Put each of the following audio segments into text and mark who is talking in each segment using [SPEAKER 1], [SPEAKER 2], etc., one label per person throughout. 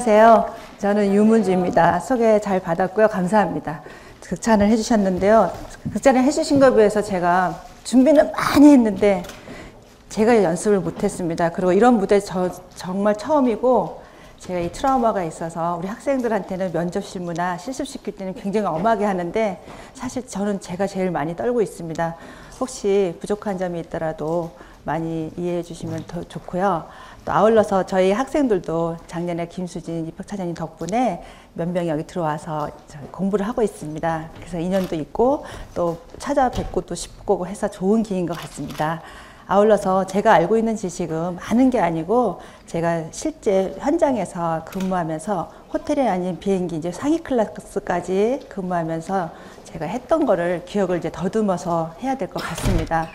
[SPEAKER 1] 안녕하세요. 저는 유문주입니다. 소개 잘 받았고요. 감사합니다. 극찬을 해주셨는데요. 극찬을 해주신 것에 비해서 제가 준비는 많이 했는데 제가 연습을 못했습니다. 그리고 이런 무대 저 정말 처음이고 제가 이 트라우마가 있어서 우리 학생들한테는 면접 실무나 실습시킬 때는 굉장히 엄하게 하는데 사실 저는 제가 제일 많이 떨고 있습니다. 혹시 부족한 점이 있더라도 많이 이해해 주시면 더 좋고요. 또 아울러서 저희 학생들도 작년에 김수진 입학차장님 덕분에 몇 명이 여기 들어와서 공부를 하고 있습니다. 그래서 인연도 있고 또 찾아뵙고 또 싶고 해서 좋은 기회인 것 같습니다. 아울러서 제가 알고 있는 지식은 많은 게 아니고 제가 실제 현장에서 근무하면서 호텔이 아닌 비행기 이제 상위 클래스까지 근무하면서 제가 했던 거를 기억을 이제 더듬어서 해야 될 것 같습니다.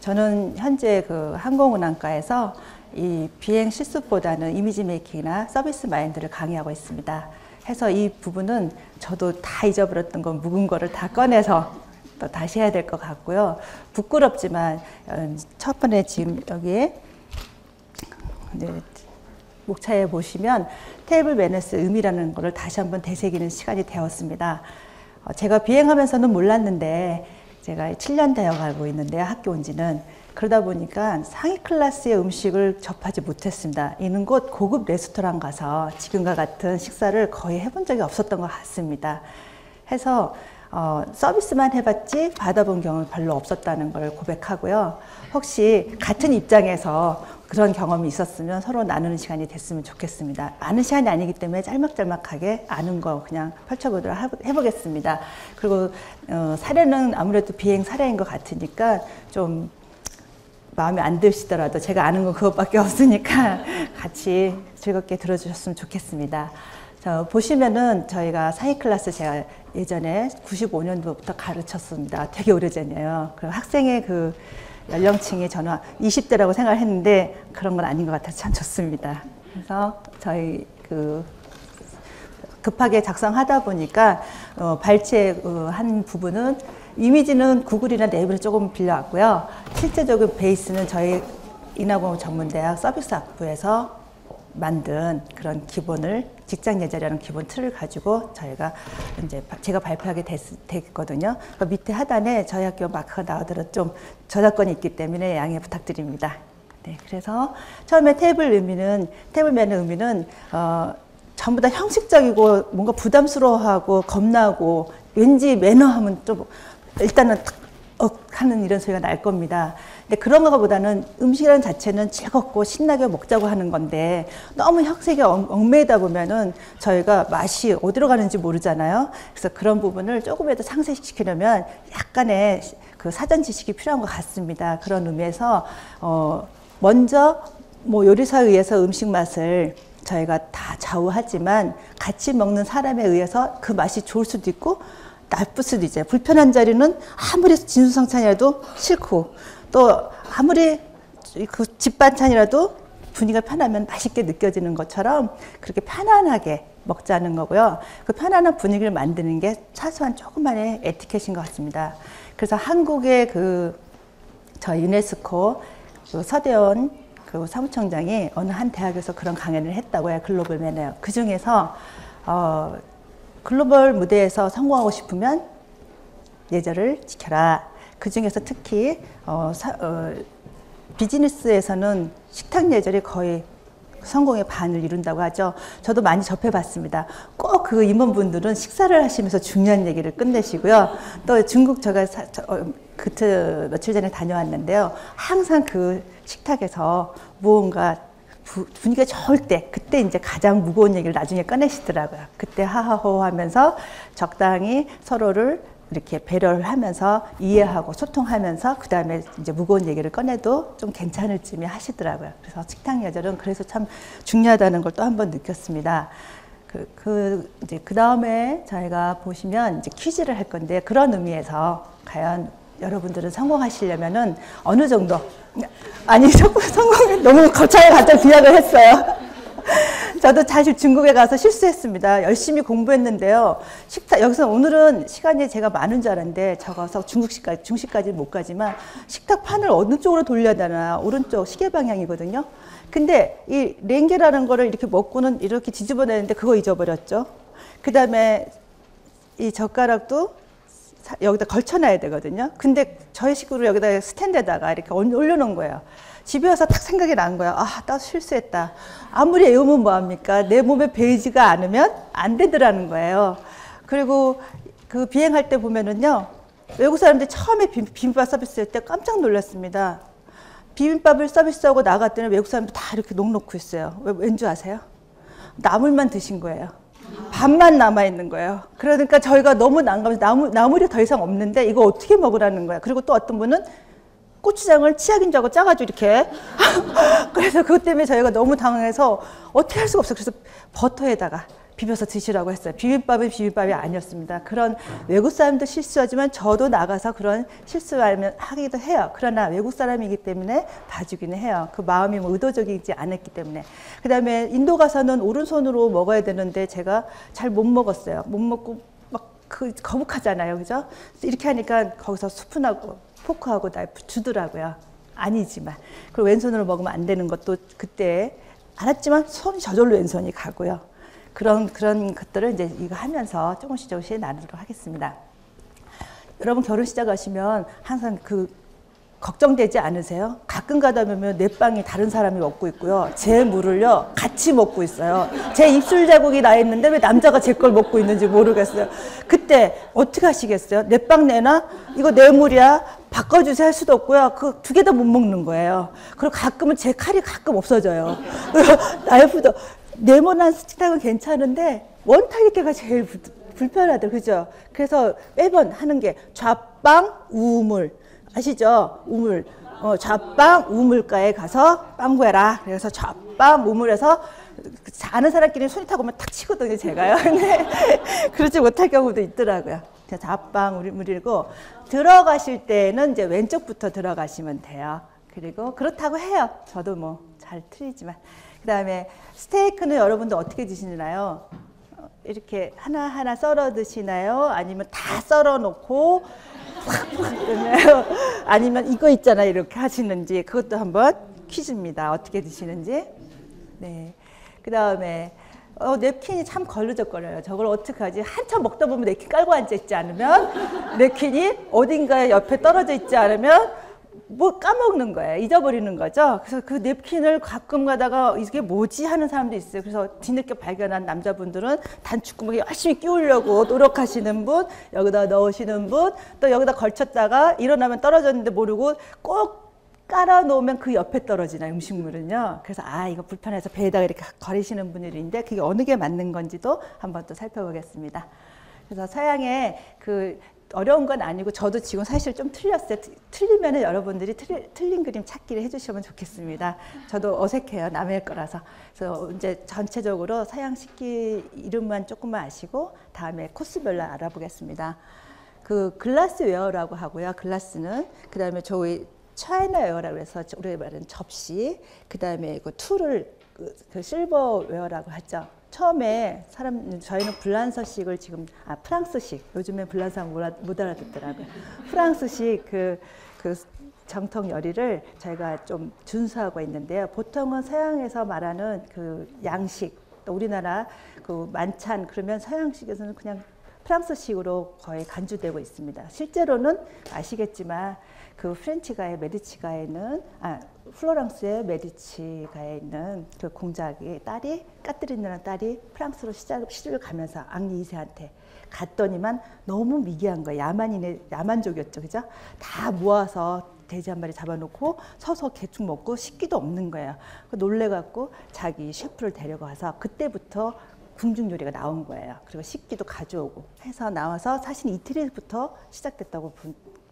[SPEAKER 1] 저는 현재 그 항공운항과에서 이 비행 실습보다는 이미지 메이킹이나 서비스 마인드를 강의하고 있습니다. 해서 이 부분은 저도 다 잊어버렸던 건 묵은 거를 다 꺼내서 또 다시 해야 될 것 같고요. 부끄럽지만 어, 첫 번에 지금 여기에 네, 목차에 보시면 테이블 매너스 의미라는 것을 다시 한번 되새기는 시간이 되었습니다. 어, 제가 비행하면서는 몰랐는데 제가 7년 되어 가고 있는데 학교 온 지는 그러다 보니까 상위 클래스의 음식을 접하지 못했습니다. 이는 곧 고급 레스토랑 가서 지금과 같은 식사를 거의 해본 적이 없었던 것 같습니다. 해서 어, 서비스만 해봤지 받아본 경험이 별로 없었다는 걸 고백하고요. 혹시 같은 입장에서 그런 경험이 있었으면 서로 나누는 시간이 됐으면 좋겠습니다. 아는 시간이 아니기 때문에 짤막짤막하게 아는 거 그냥 펼쳐보도록 해보겠습니다. 그리고 어, 사례는 아무래도 비행 사례인 것 같으니까 좀 마음에 안 드시더라도 제가 아는 건 그것밖에 없으니까 같이 즐겁게 들어주셨으면 좋겠습니다. 자, 보시면은 저희가 사이 클래스 제가 예전에 95년도부터 가르쳤습니다. 되게 오래전이에요. 그럼 학생의 그 연령층이 저는 20대라고 생각을 했는데 그런 건 아닌 것 같아서 참 좋습니다. 그래서 저희 그 급하게 작성하다 보니까 어, 발췌 어, 한 부분은 이미지는 구글이나 네이버를 조금 빌려왔고요. 실제적인 베이스는 저희 인하공업 전문대학 서비스 학부에서 만든 그런 기본을 직장 예절이라는 기본 틀을 가지고 저희가 이제 제가 발표하게 됐, 됐거든요. 그 밑에 하단에 저희 학교 마크가 나오더라도 좀 저작권이 있기 때문에 양해 부탁드립니다. 네, 그래서 처음에 테이블 의미는 테이블맨의 의미는 어, 전부 다 형식적이고 뭔가 부담스러워하고 겁나고 왠지 매너하면 좀 일단은 억 하는 이런 소리가 날 겁니다. 근데 그런 것보다는 음식이라는 자체는 즐겁고 신나게 먹자고 하는 건데 너무 혁색에 얽매이다 보면은 저희가 맛이 어디로 가는지 모르잖아요. 그래서 그런 부분을 조금이라도 상쇄시키려면 약간의 그 사전 지식이 필요한 것 같습니다. 그런 의미에서 어 먼저 뭐 요리사에 의해서 음식 맛을 저희가 다 좌우하지만 같이 먹는 사람에 의해서 그 맛이 좋을 수도 있고 나쁠 수도 있어요. 불편한 자리는 아무리 진수성찬이라도 싫고 또 아무리 그 집반찬이라도 분위기가 편하면 맛있게 느껴지는 것처럼 그렇게 편안하게 먹자는 거고요. 그 편안한 분위기를 만드는 게 사소한 조그만의 에티켓인 것 같습니다. 그래서 한국의 그 저 유네스코 그 서대원 그 사무총장이 어느 한 대학에서 그런 강연을 했다고요. 글로벌 매너요. 그 중에서 어 글로벌 무대에서 성공하고 싶으면 예절을 지켜라. 그 중에서 특히 어, 사, 어, 비즈니스에서는 식탁 예절이 거의 성공의 반을 이룬다고 하죠. 저도 많이 접해봤습니다. 꼭 그 임원분들은 식사를 하시면서 중요한 얘기를 끝내시고요. 또 중국 제가 사, 저, 어, 그트 며칠 전에 다녀왔는데요. 항상 그 식탁에서 무언가 부, 분위기가 좋을 때 그때 이제 가장 무거운 얘기를 나중에 꺼내시더라고요. 그때 하하호 하면서 적당히 서로를 이렇게 배려를 하면서 이해하고 소통하면서 그 다음에 이제 무거운 얘기를 꺼내도 좀 괜찮을 쯤에 하시더라고요. 그래서 식탁 예절은 그래서 참 중요하다는 걸 또 한 번 느꼈습니다. 그, 그, 이제 그 다음에 저희가 보시면 이제 퀴즈를 할 건데 그런 의미에서 과연 여러분들은 성공하시려면은 어느 정도 아니 성공 너무 거창하게 갖다 비약을 했어요. 저도 사실 중국에 가서 실수했습니다. 열심히 공부했는데요. 식탁, 여기서 오늘은 시간이 제가 많은 줄 알았는데, 적어서 중국식까지, 중식까지는 못 가지만, 식탁 판을 어느 쪽으로 돌려야 되나, 오른쪽 시계 방향이거든요. 근데 이 랭게라는 거를 이렇게 먹고는 이렇게 뒤집어내는데 그거 잊어버렸죠. 그 다음에 이 젓가락도 여기다 걸쳐놔야 되거든요. 근데 저희 식구를 여기다 스탠드에다가 이렇게 올려놓은 거예요. 집에 와서 딱 생각이 난 거야. 아, 나 실수했다. 아무리 애우면 뭐합니까? 내 몸에 베이지가 않으면 안 되더라는 거예요. 그리고 그 비행할 때 보면은요. 외국 사람들이 처음에 비빔밥 서비스 할 때 깜짝 놀랐습니다. 비빔밥을 서비스하고 나갔더니 외국 사람들 다 이렇게 녹 놓고 있어요. 왠지 아세요? 나물만 드신 거예요. 밥만 남아 있는 거예요. 그러니까 저희가 너무 난감해서 나물, 나물이 더 이상 없는데 이거 어떻게 먹으라는 거야. 그리고 또 어떤 분은 고추장을 치약인 줄 알고 짜가지고 이렇게. 그래서 그것 때문에 저희가 너무 당황해서 어떻게 할 수가 없어요. 그래서 버터에다가 비벼서 드시라고 했어요. 비빔밥은 비빔밥이 아니었습니다. 그런 외국 사람도 실수하지만 저도 나가서 그런 실수를 하기도 해요. 그러나 외국 사람이기 때문에 봐주기는 해요. 그 마음이 뭐 의도적이지 않았기 때문에. 그 다음에 인도 가서는 오른손으로 먹어야 되는데 제가 잘 못 먹었어요. 못 먹고 막 그 거북하잖아요. 그죠? 이렇게 하니까 거기서 스푼하고 포크하고 나이프 주더라고요. 아니지만. 그리고 왼손으로 먹으면 안 되는 것도 그때 알았지만 손이 저절로 왼손이 가고요. 그런 그런 것들을 이제 이거 하면서 조금씩 조금씩 나누도록 하겠습니다. 여러분 결혼식장 가시면 항상 그 걱정되지 않으세요? 가끔 가다 보면 내 빵이 다른 사람이 먹고 있고요. 제 물을요, 같이 먹고 있어요. 제 입술 자국이 나 있는데 왜 남자가 제 걸 먹고 있는지 모르겠어요. 그때 어떻게 하시겠어요? 내 빵 내나? 이거 내 물이야? 바꿔주세요 할 수도 없고요. 그 두 개 다 못 먹는 거예요. 그리고 가끔은 제 칼이 가끔 없어져요. 나이프도 네모난 식탁은 괜찮은데 원타깃개가 제일 부, 불편하더 그죠? 그래서 매번 하는 게 좌빵 우물 아시죠? 우물 어, 좌빵 우물가에 가서 빵 구해라. 그래서 좌빵 우물에서 아는 사람끼리 손이 타고 오면 탁 치거든요, 제가요. 근데 그렇지 못할 경우도 있더라고요. 좌빵 우물이고 들어가실 때는 이제 왼쪽부터 들어가시면 돼요. 그리고 그렇다고 해요. 저도 뭐 잘 틀리지만. 그 다음에 스테이크는 여러분들 어떻게 드시나요? 어, 이렇게 하나하나 썰어 드시나요? 아니면 다 썰어 놓고 아니면 이거 있잖아 이렇게 하시는지 그것도 한번 퀴즈입니다. 어떻게 드시는지. 네. 그 다음에 어, 냅킨이 참 걸르적거려요. 저걸 어떻게 하지? 한참 먹다 보면 냅킨 깔고 앉아 있지 않으면 냅킨이 어딘가에 옆에 떨어져 있지 않으면 뭐 까먹는 거예요. 잊어버리는 거죠. 그래서 그 냅킨을 가끔 가다가 이게 뭐지 하는 사람도 있어요. 그래서 뒤늦게 발견한 남자분들은 단축구멍에 열심히 끼우려고 노력하시는 분, 여기다 넣으시는 분, 또 여기다 걸쳤다가 일어나면 떨어졌는데 모르고 꼭 깔아 놓으면 그 옆에 떨어지나 음식물은요. 그래서 아 이거 불편해서 배에다가 이렇게 거리시는 분들인데 그게 어느 게 맞는 건지도 한번 또 살펴보겠습니다. 그래서 서양의 그 어려운 건 아니고 저도 지금 사실 좀 틀렸어요. 틀리면 여러분들이 틀, 틀린 그림 찾기를 해주시면 좋겠습니다. 저도 어색해요. 남의 거라서. 그래서 이제 전체적으로 서양식기 이름만 조금만 아시고 다음에 코스별로 알아보겠습니다. 그 glassware라고 하고요. 글라스는 그 다음에 저희 chinaware라고 해서 우리 말하는 접시, 그 다음에 그 tool을 그, 그 silverware라고 하죠. 처음에 사람 저희는 불란서식을 지금 아 프랑스식 요즘에 불란서 못 알아듣더라고요. 프랑스식 그, 그 정통 요리를 저희가 좀 준수하고 있는데요. 보통은 서양에서 말하는 그 양식 또 우리나라 그 만찬 그러면 서양식에서는 그냥 프랑스식으로 거의 간주되고 있습니다. 실제로는 아시겠지만 그 프렌치가의 메디치가에는 아 플로랑스의 메디치가에 있는 그 공작이 딸이 까트리나라는 딸이 프랑스로 시작 시집을 가면서 앙리 2세한테 갔더니만 너무 미개한 거예요. 야만인의 야만족이었죠, 그죠? 다 모아서 돼지 한 마리 잡아놓고 서서 개축 먹고 식기도 없는 거예요. 그 놀래갖고 자기 셰프를 데려가서 그때부터 궁중 요리가 나온 거예요. 그리고 식기도 가져오고 해서 나와서 사실 이틀부터 시작됐다고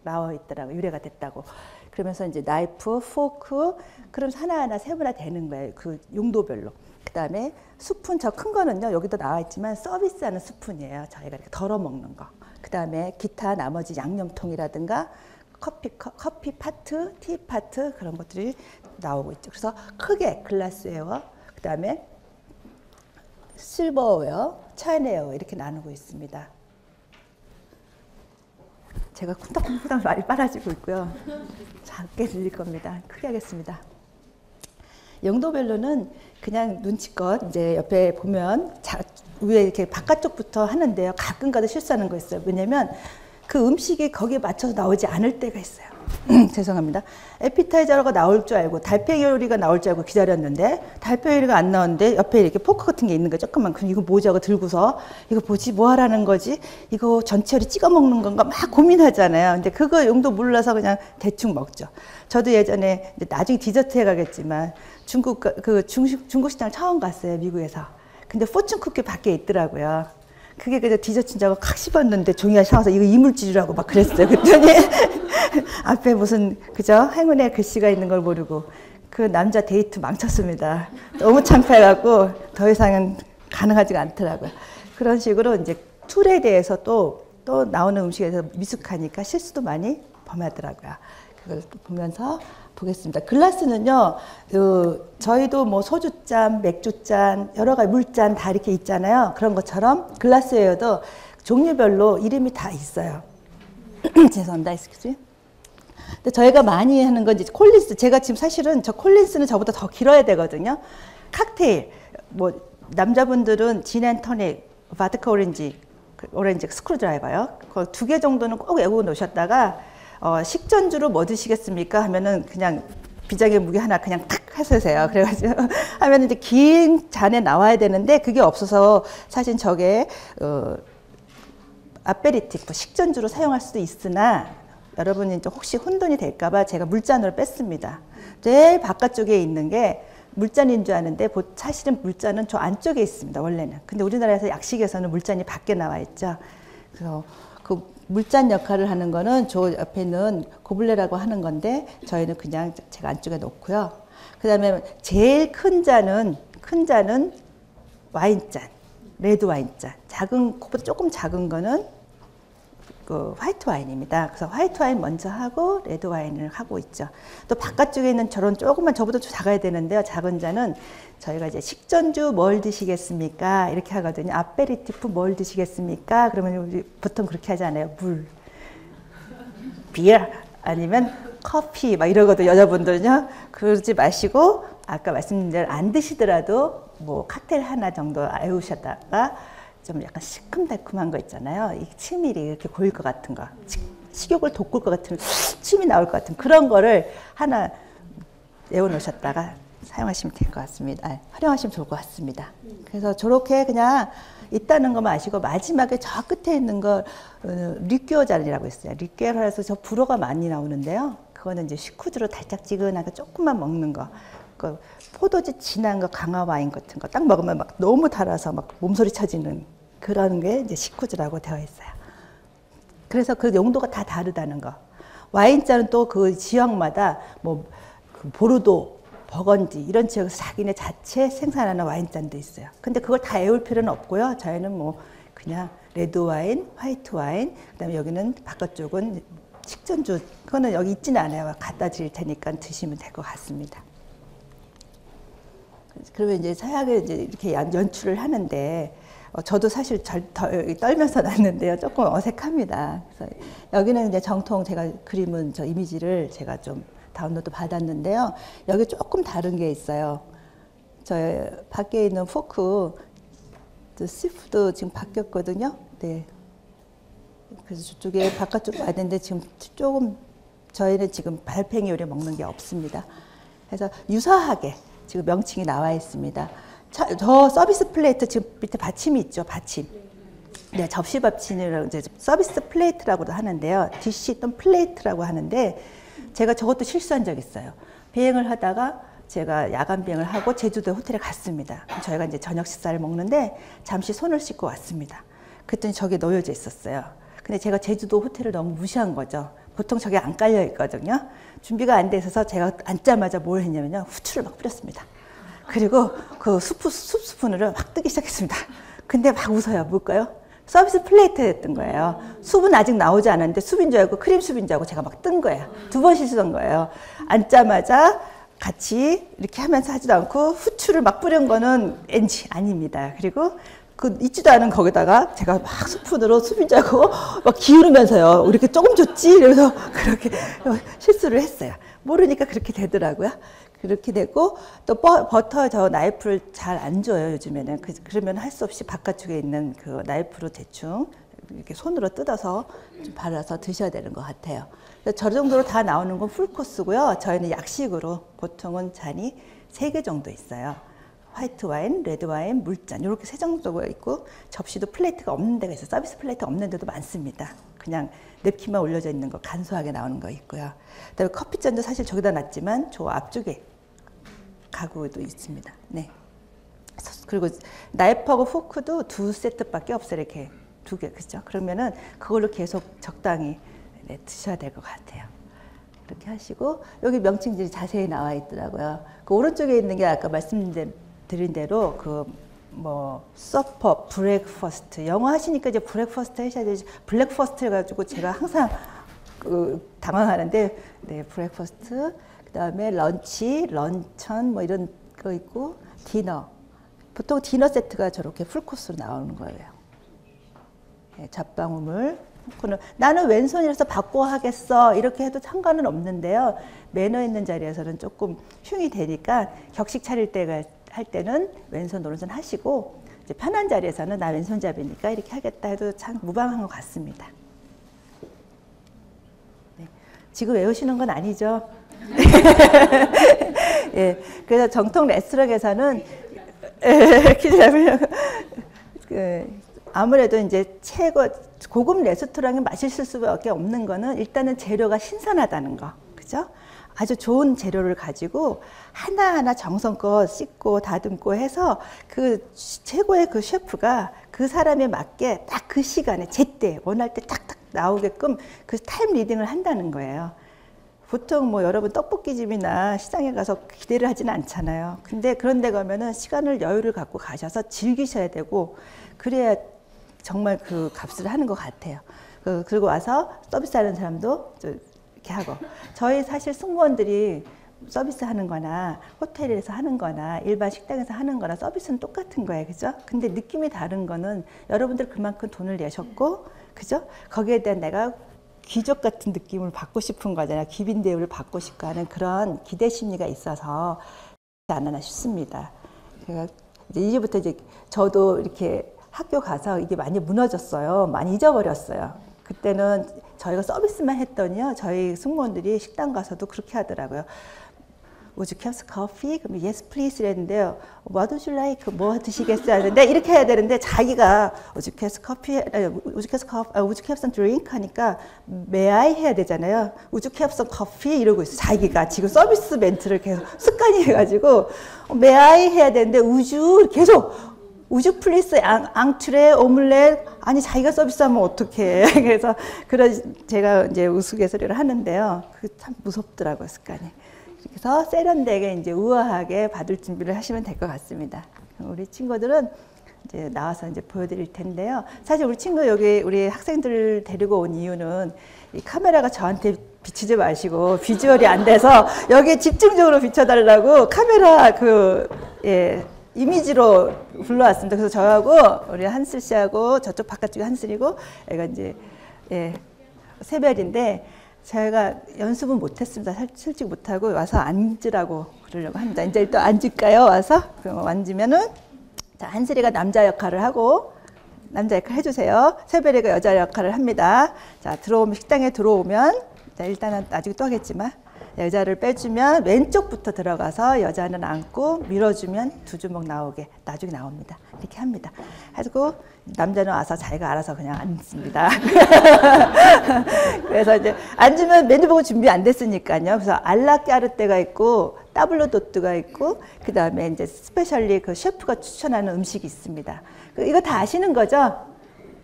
[SPEAKER 1] 나와 있더라고 유래가 됐다고. 그러면서 이제 나이프, 포크, 그럼 하나하나 세분화 되는 거예요. 그 용도별로. 그 다음에 스푼 저 큰 거는요 여기도 나와 있지만 서비스하는 스푼이에요. 저희가 이렇게 덜어 먹는 거. 그 다음에 기타 나머지 양념통이라든가 커피 커피 파트, 티 파트 그런 것들이 나오고 있죠. 그래서 크게 글라스웨어, 그 다음에 실버웨어, 차이네어 이렇게 나누고 있습니다. 제가 쿵닥쿵닥 말이 빨라지고 있고요. 작게 들릴 겁니다. 크게 하겠습니다. 용도별로는 그냥 눈치껏 이제 옆에 보면 자, 위에 이렇게 바깥쪽부터 하는데요. 가끔 가다 실수하는 거 있어요. 왜냐면 그 음식이 거기에 맞춰서 나오지 않을 때가 있어요. 죄송합니다. 에피타이저가 나올 줄 알고 달팽이 요리가 나올 줄 알고 기다렸는데 달팽이 요리가 안 나오는데 옆에 이렇게 포크 같은 게 있는 거예요. 조금만 그럼 이거 뭐지 하고 들고서 이거 뭐지 뭐 하라는 거지 이거 전체로 찍어 먹는 건가 막 고민하잖아요. 근데 그거 용도 몰라서 그냥 대충 먹죠. 저도 예전에 나중에 디저트 해가겠지만 중국 그 중식 중국 식당 처음 갔어요 미국에서. 근데 포춘 쿠키 밖에 있더라고요. 그게 그냥 디저트인 줄 알고 콱 씹었는데 종이가 나와서 이거 이물질이라고 막 그랬어요. 그랬더니 앞에 무슨 그죠 행운의 글씨가 있는 걸 모르고 그 남자 데이트 망쳤습니다. 너무 창피해갖고 더 이상은 가능하지가 않더라고요. 그런 식으로 이제 tool에 대해서 또, 또 나오는 음식에서 미숙하니까 실수도 많이 범하더라고요. 그걸 또 보면서 보겠습니다. 글라스는요, 그 저희도 뭐 소주잔, 맥주잔, 여러 가지 물잔 다 이렇게 있잖아요. 그런 것처럼 glassware도 종류별로 이름이 다 있어요. 죄송합니다. excuse 근데 저희가 많이 하는 건 이제 콜린스. 제가 지금 사실은 저 Collins는 저보다 더 길어야 되거든요. 칵테일. 뭐 남자분들은 gin and tonic, 보드카 오렌지, 오렌지 스크루 드라이버요. 그 두 개 정도는 꼭 외우고 놓으셨다가 어, 식전주로 뭐 드시겠습니까? 하면은 그냥 비장의 무기 하나 그냥 탁 하세요. 그래가지고 하면 이제 긴 잔에 나와야 되는데 그게 없어서 사실 저게 어, 아페리티프 뭐 식전주로 사용할 수도 있으나 여러분이 이제 혹시 혼돈이 될까봐 제가 물잔으로 뺐습니다. 제일 바깥쪽에 있는 게 물잔인 줄 아는데 사실은 물잔은 저 안쪽에 있습니다. 원래는. 근데 우리나라에서 약식에서는 물잔이 밖에 나와 있죠. 그래서 그 물잔 역할을 하는 거는 저 옆에 있는 고블레라고 하는 건데 저희는 그냥 제가 안쪽에 놓고요. 그 다음에 제일 큰 잔은 큰 잔은 와인잔, 레드 와인잔. 작은 그보다 조금 작은 거는 그 화이트 와인입니다. 그래서 화이트 와인 먼저 하고 레드 와인을 하고 있죠. 또 바깥쪽에 있는 저런 조금만 저보다 좀 작아야 되는데요. 작은 잔은 저희가 이제 식전주 뭘 드시겠습니까? 이렇게 하거든요. 아페리티프 뭘 드시겠습니까? 그러면 우리 보통 그렇게 하잖아요. 물, beer 아니면 커피 막 이러거든요. 여자분들은요. 그러지 마시고 아까 말씀드린 대로 안 드시더라도 뭐 칵테일 하나 정도 외우셨다가 좀 약간 시큼달큼한 거 있잖아요. 이 침이 이렇게 고일 것 같은 거. 식욕을 돋굴 것 같은 침이 나올 것 같은 그런 거를 하나 외워놓으셨다가 사용하시면 될 것 같습니다. 아, 활용하시면 좋을 것 같습니다. 그래서 저렇게 그냥 있다는 것만 아시고 마지막에 저 끝에 있는 거 어, liqueur 잔이라고 있어요. liqueur라서 저 불어가 많이 나오는데요. 그거는 이제 시쿠드로 달짝지근하게 조금만 먹는 거. 그 포도주 진한 거 강화 와인 같은 거 딱 먹으면 막 너무 달아서 막 몸서리 쳐지는 그런 게 이제 식후주라고 되어 있어요. 그래서 그 용도가 다 다르다는 거. 와인잔은 또그 지역마다 뭐 그 보르도, 버건디 이런 지역에서 자기네 자체 생산하는 와인잔도 있어요. 근데 그걸 다 외울 필요는 없고요. 저희는 뭐 그냥 레드 와인, 화이트 와인, 그다음에 여기는 바깥쪽은 식전주 그거는 여기 있지는 않아요. 갖다 드릴 테니까 드시면 될 것 같습니다. 그러면 이제 사약을 이제 이렇게 연출을 하는데 어, 저도 사실 잘 떨면서 났는데요. 조금 어색합니다. 그래서 여기는 이제 정통 제가 그림은 저 이미지를 제가 좀 다운로드 받았는데요. 여기 조금 다른 게 있어요. 저 밖에 있는 포크 시프도 지금 바뀌었거든요. 네. 그래서 저쪽에 바깥쪽 되는데 지금 조금 저희는 지금 달팽이 요리 먹는 게 없습니다. 그래서 유사하게 지금 명칭이 나와 있습니다. 저 service plate 지금 밑에 받침이 있죠. 받침. 네, 접시 받침이라고 이제 service plate라고도 하는데요. dish 또는 plate라고 하는데 제가 저것도 실수한 적 있어요. 비행을 하다가 제가 야간 비행을 하고 제주도 호텔에 갔습니다. 저희가 이제 저녁 식사를 먹는데 잠시 손을 씻고 왔습니다. 그랬더니 저게 놓여져 있었어요. 근데 제가 제주도 호텔을 너무 무시한 거죠. 보통 저게 안 깔려 있거든요. 준비가 안 돼 있어서 제가 앉자마자 뭘 했냐면요. 후추를 막 뿌렸습니다. 그리고 그 수프, 숲 스푼으로 막 뜨기 시작했습니다. 근데 막 웃어요. 뭘까요? 서비스 플레이트였던 거예요. 숲은 아직 나오지 않았는데 숲인 줄 알고 크림 숲인 줄 알고 제가 막 뜬 거예요. 두 번 실수한 거예요. 앉자마자 같이 이렇게 하면서 하지도 않고 후추를 막 뿌린 거는 NG 아닙니다. 그리고 그 있지도 않은 거기다가 제가 막 스푼으로 수빈자고 막 기울이면서요. 우리 이렇게 조금 줬지? 이러면서 그렇게 실수를 했어요. 모르니까 그렇게 되더라고요. 그렇게 되고 또 버터 저 나이프를 잘 안 줘요 요즘에는 그, 그러면 할 수 없이 바깥쪽에 있는 그 나이프로 대충 이렇게 손으로 뜯어서 좀 발라서 드셔야 되는 것 같아요. 저 정도로 다 나오는 건 풀코스고요. 저희는 약식으로 보통은 잔이 세 개 정도 있어요. 화이트 와인, 레드 와인, 물잔 이렇게 세 정도가 있고 접시도 plate가 없는 데가 있어요. service plate 없는 데도 많습니다. 그냥 냅킨만 올려져 있는 거 간소하게 나오는 거 있고요. 그다음에 커피잔도 사실 저기다 놨지만 저 앞쪽에 가구도 있습니다. 네. 그리고 나이프하고 포크도 두 세트밖에 없어요. 이렇게 두 개, 그죠? 그러면은 그걸로 계속 적당히 네, 드셔야 될 것 같아요. 이렇게 하시고 여기 명칭들이 자세히 나와 있더라고요. 그 오른쪽에 있는 게 아까 말씀드린 대로 그 뭐 supper, breakfast. 영어 하시니까 이제 breakfast 하셔야 되지 blackfast 해가지고 제가 항상 그 당황하는데 네 breakfast. 그 다음에 lunch, luncheon 뭐 이런 거 있고 dinner. 보통 dinner set가 저렇게 풀코스로 나오는 거예요. 네, 그는 나는 왼손이라서 바꿔 하겠어. 이렇게 해도 상관은 없는데요. 매너 있는 자리에서는 조금 흉이 되니까 격식 차릴 때가 할 때는 왼손 오른손 하시고 이제 편한 자리에서는 나 왼손잡이니까 이렇게 하겠다 해도 참 무방한 것 같습니다. 네. 지금 외우시는 건 아니죠? 예, 그래서 정통 레스토랑에서는 잡으려고 그, 아무래도 이제 최고 고급 레스토랑에 맛있을 수밖에 없는 거는 일단은 재료가 신선하다는 거. 그죠? 아주 좋은 재료를 가지고 하나하나 정성껏 씻고 다듬고 해서 그 최고의 그 셰프가 그 사람에 맞게 딱 그 시간에 제때 원할 때 탁탁 나오게끔 그 time leading을 한다는 거예요. 보통 뭐 여러분 떡볶이집이나 시장에 가서 기대를 하지는 않잖아요. 근데 그런 데 가면은 시간을 여유를 갖고 가셔서 즐기셔야 되고 그래야 정말 그 값을 하는 것 같아요. 그, 그리고 와서 서비스 하는 사람도 이렇게 하고. 저희 사실 승무원들이 서비스 하는 거나 호텔에서 하는 거나 일반 식당에서 하는 거나 서비스는 똑같은 거예요. 그죠? 근데 느낌이 다른 거는 여러분들 그만큼 돈을 내셨고, 그죠? 거기에 대한 내가 귀족 같은 느낌을 받고 싶은 거잖아요. 귀빈 대우를 받고 싶고 하는 그런 기대 심리가 있어서 안 하나 싶습니다. 제가 이제 이제부터 이제 저도 이렇게 학교 가서 이게 많이 무너졌어요. 많이 잊어버렸어요. 그때는 저희가 서비스만 했더니요. 저희 승무원들이 식당 가서도 그렇게 하더라고요. Would you have coffee? 그럼 yes please 이랬는데요. What would you like? 뭐 드시겠어요? 하는데 이렇게 해야 되는데 자기가 Would you have coffee? Would you have coffee? Would you have some drink? 하니까 May I 해야 되잖아요. Would you have some coffee? 이러고 있어. 자기가 지금 서비스 멘트를 계속 습관이 해가지고 May I 해야 되는데 would you 계속 would you please 앙트레 오믈렛 아니 자기가 서비스하면 어떡해. 그래서 그런 제가 이제 우스갯소리를 하는데요. 그 참 무섭더라고요 습관이. 그래서 세련되게 이제 우아하게 받을 준비를 하시면 될 것 같습니다. 우리 친구들은 이제 나와서 이제 보여드릴 텐데요. 사실 우리 친구 여기 우리 학생들을 데리고 온 이유는 이 카메라가 저한테 비치지 마시고 비주얼이 안 돼서 여기 집중적으로 비춰달라고 카메라 그 예. 이미지로 불러왔습니다. 그래서 저하고 우리 한슬 씨하고 저쪽 바깥쪽에 한슬이고 애가 이제 예, 세별인데 제가 연습은 못했습니다. 솔직히 못하고 와서 앉으라고 그러려고 합니다. 이제 일단 앉을까요? 와서 그럼 앉으면은 자 한슬이가 남자 역할을 하고 남자 역할 해주세요. 세별이가 여자 역할을 합니다. 자 들어오면 식당에 들어오면 자 일단은 또 하겠지만 여자를 빼주면 왼쪽부터 들어가서 여자는 앉고 밀어주면 두 주먹 나오게 나중에 나옵니다. 이렇게 합니다. 가지고 남자는 와서 자기가 알아서 그냥 앉습니다. 그래서 이제 앉으면 메뉴 보고 준비 안 됐으니까요. 그래서 à la carte가 있고 table d'hôte가 있고 그 다음에 이제 specialty 그 셰프가 추천하는 음식이 있습니다. 그 이거 다 아시는 거죠?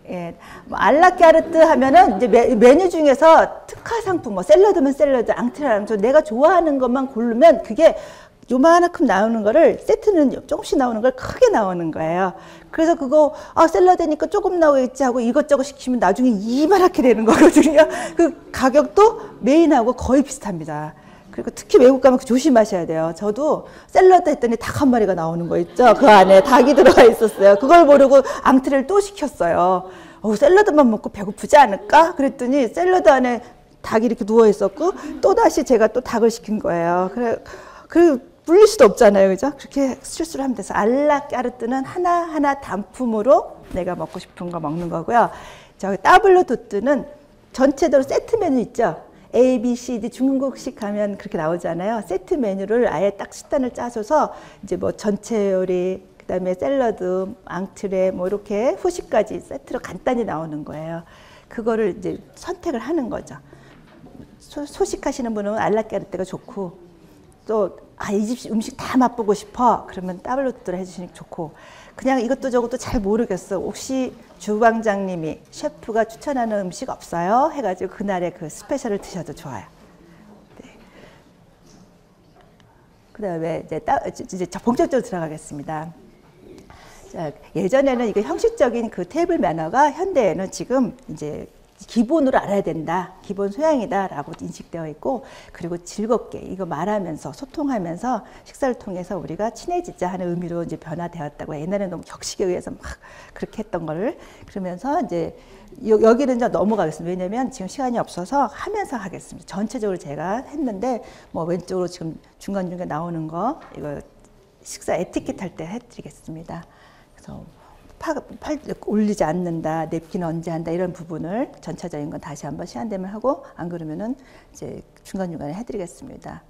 [SPEAKER 1] 예, 뭐 à la carte 하면은 이제 메, 메뉴 중에서 특화 상품, 뭐 샐러드면 샐러드, 앙트레면 내가 좋아하는 것만 고르면 그게 요만큼 나오는 거를 세트는 조금씩 나오는 걸 크게 나오는 거예요. 그래서 그거 아 샐러드니까 조금 나오겠지 하고 이것저것 시키면 나중에 이만하게 되는 거거든요. 그 가격도 메인하고 거의 비슷합니다. 그리고 특히 외국 가면 조심하셔야 돼요. 저도 샐러드 했더니 닭 한 마리가 나오는 거 있죠. 그 안에 닭이 들어가 있었어요. 그걸 모르고 앙트레를 또 시켰어요. 어, 샐러드만 먹고 배고프지 않을까? 그랬더니 샐러드 안에 닭이 이렇게 누워 있었고 또 다시 제가 또 닭을 시킨 거예요. 그래 그 불릴 수도 없잖아요, 그죠? 그렇게 실수를 하면 돼서 알라까르트는 하나 하나 단품으로 내가 먹고 싶은 거 먹는 거고요. 저기 따블로 도트는 전체적으로 세트 메뉴 있죠. A, B, C, D 중국식 가면 그렇게 나오잖아요. 세트 메뉴를 아예 딱 식단을 짜줘서 이제 뭐 전체 요리, 그다음에 샐러드, 앙트레 뭐 이렇게 후식까지 세트로 간단히 나오는 거예요. 그거를 이제 선택을 하는 거죠. 소, 소식하시는 분은 알라까르트가 좋고 또 아, 이 집 음식 다 맛보고 싶어. 그러면 따블로트를 해주시는 게 좋고. 그냥 이것도 저것도 잘 모르겠어. 혹시 주방장님이 셰프가 추천하는 음식 없어요? 해가지고 그날에 그 스페셜을 드셔도 좋아요. 네. 그 다음에 이제, 따, 이제 본격적으로 들어가겠습니다. 자, 예전에는 이거 형식적인 그 테이블 매너가 현대에는 지금 이제 기본으로 알아야 된다. 기본 소양이다라고 인식되어 있고 그리고 즐겁게 이거 말하면서 소통하면서 식사를 통해서 우리가 친해지자 하는 의미로 이제 변화되었다고 옛날에 너무 격식에 의해서 막 그렇게 했던 거를 그러면서 이제 여 기는 이제 넘어가겠습니다. 왜냐면 지금 시간이 없어서 하면서 하겠습니다. 전체적으로 제가 했는데 뭐 왼쪽으로 지금 중간중간 나오는 거 이거 식사 에티켓 할 때 해드리겠습니다. 그래서 파, 팔 올리지 않는다, 냅킨 언제 한다 이런 부분을 전체적인 건 다시 한번 시간 되면 하고 안 그러면은 이제 중간 중간에 해드리겠습니다.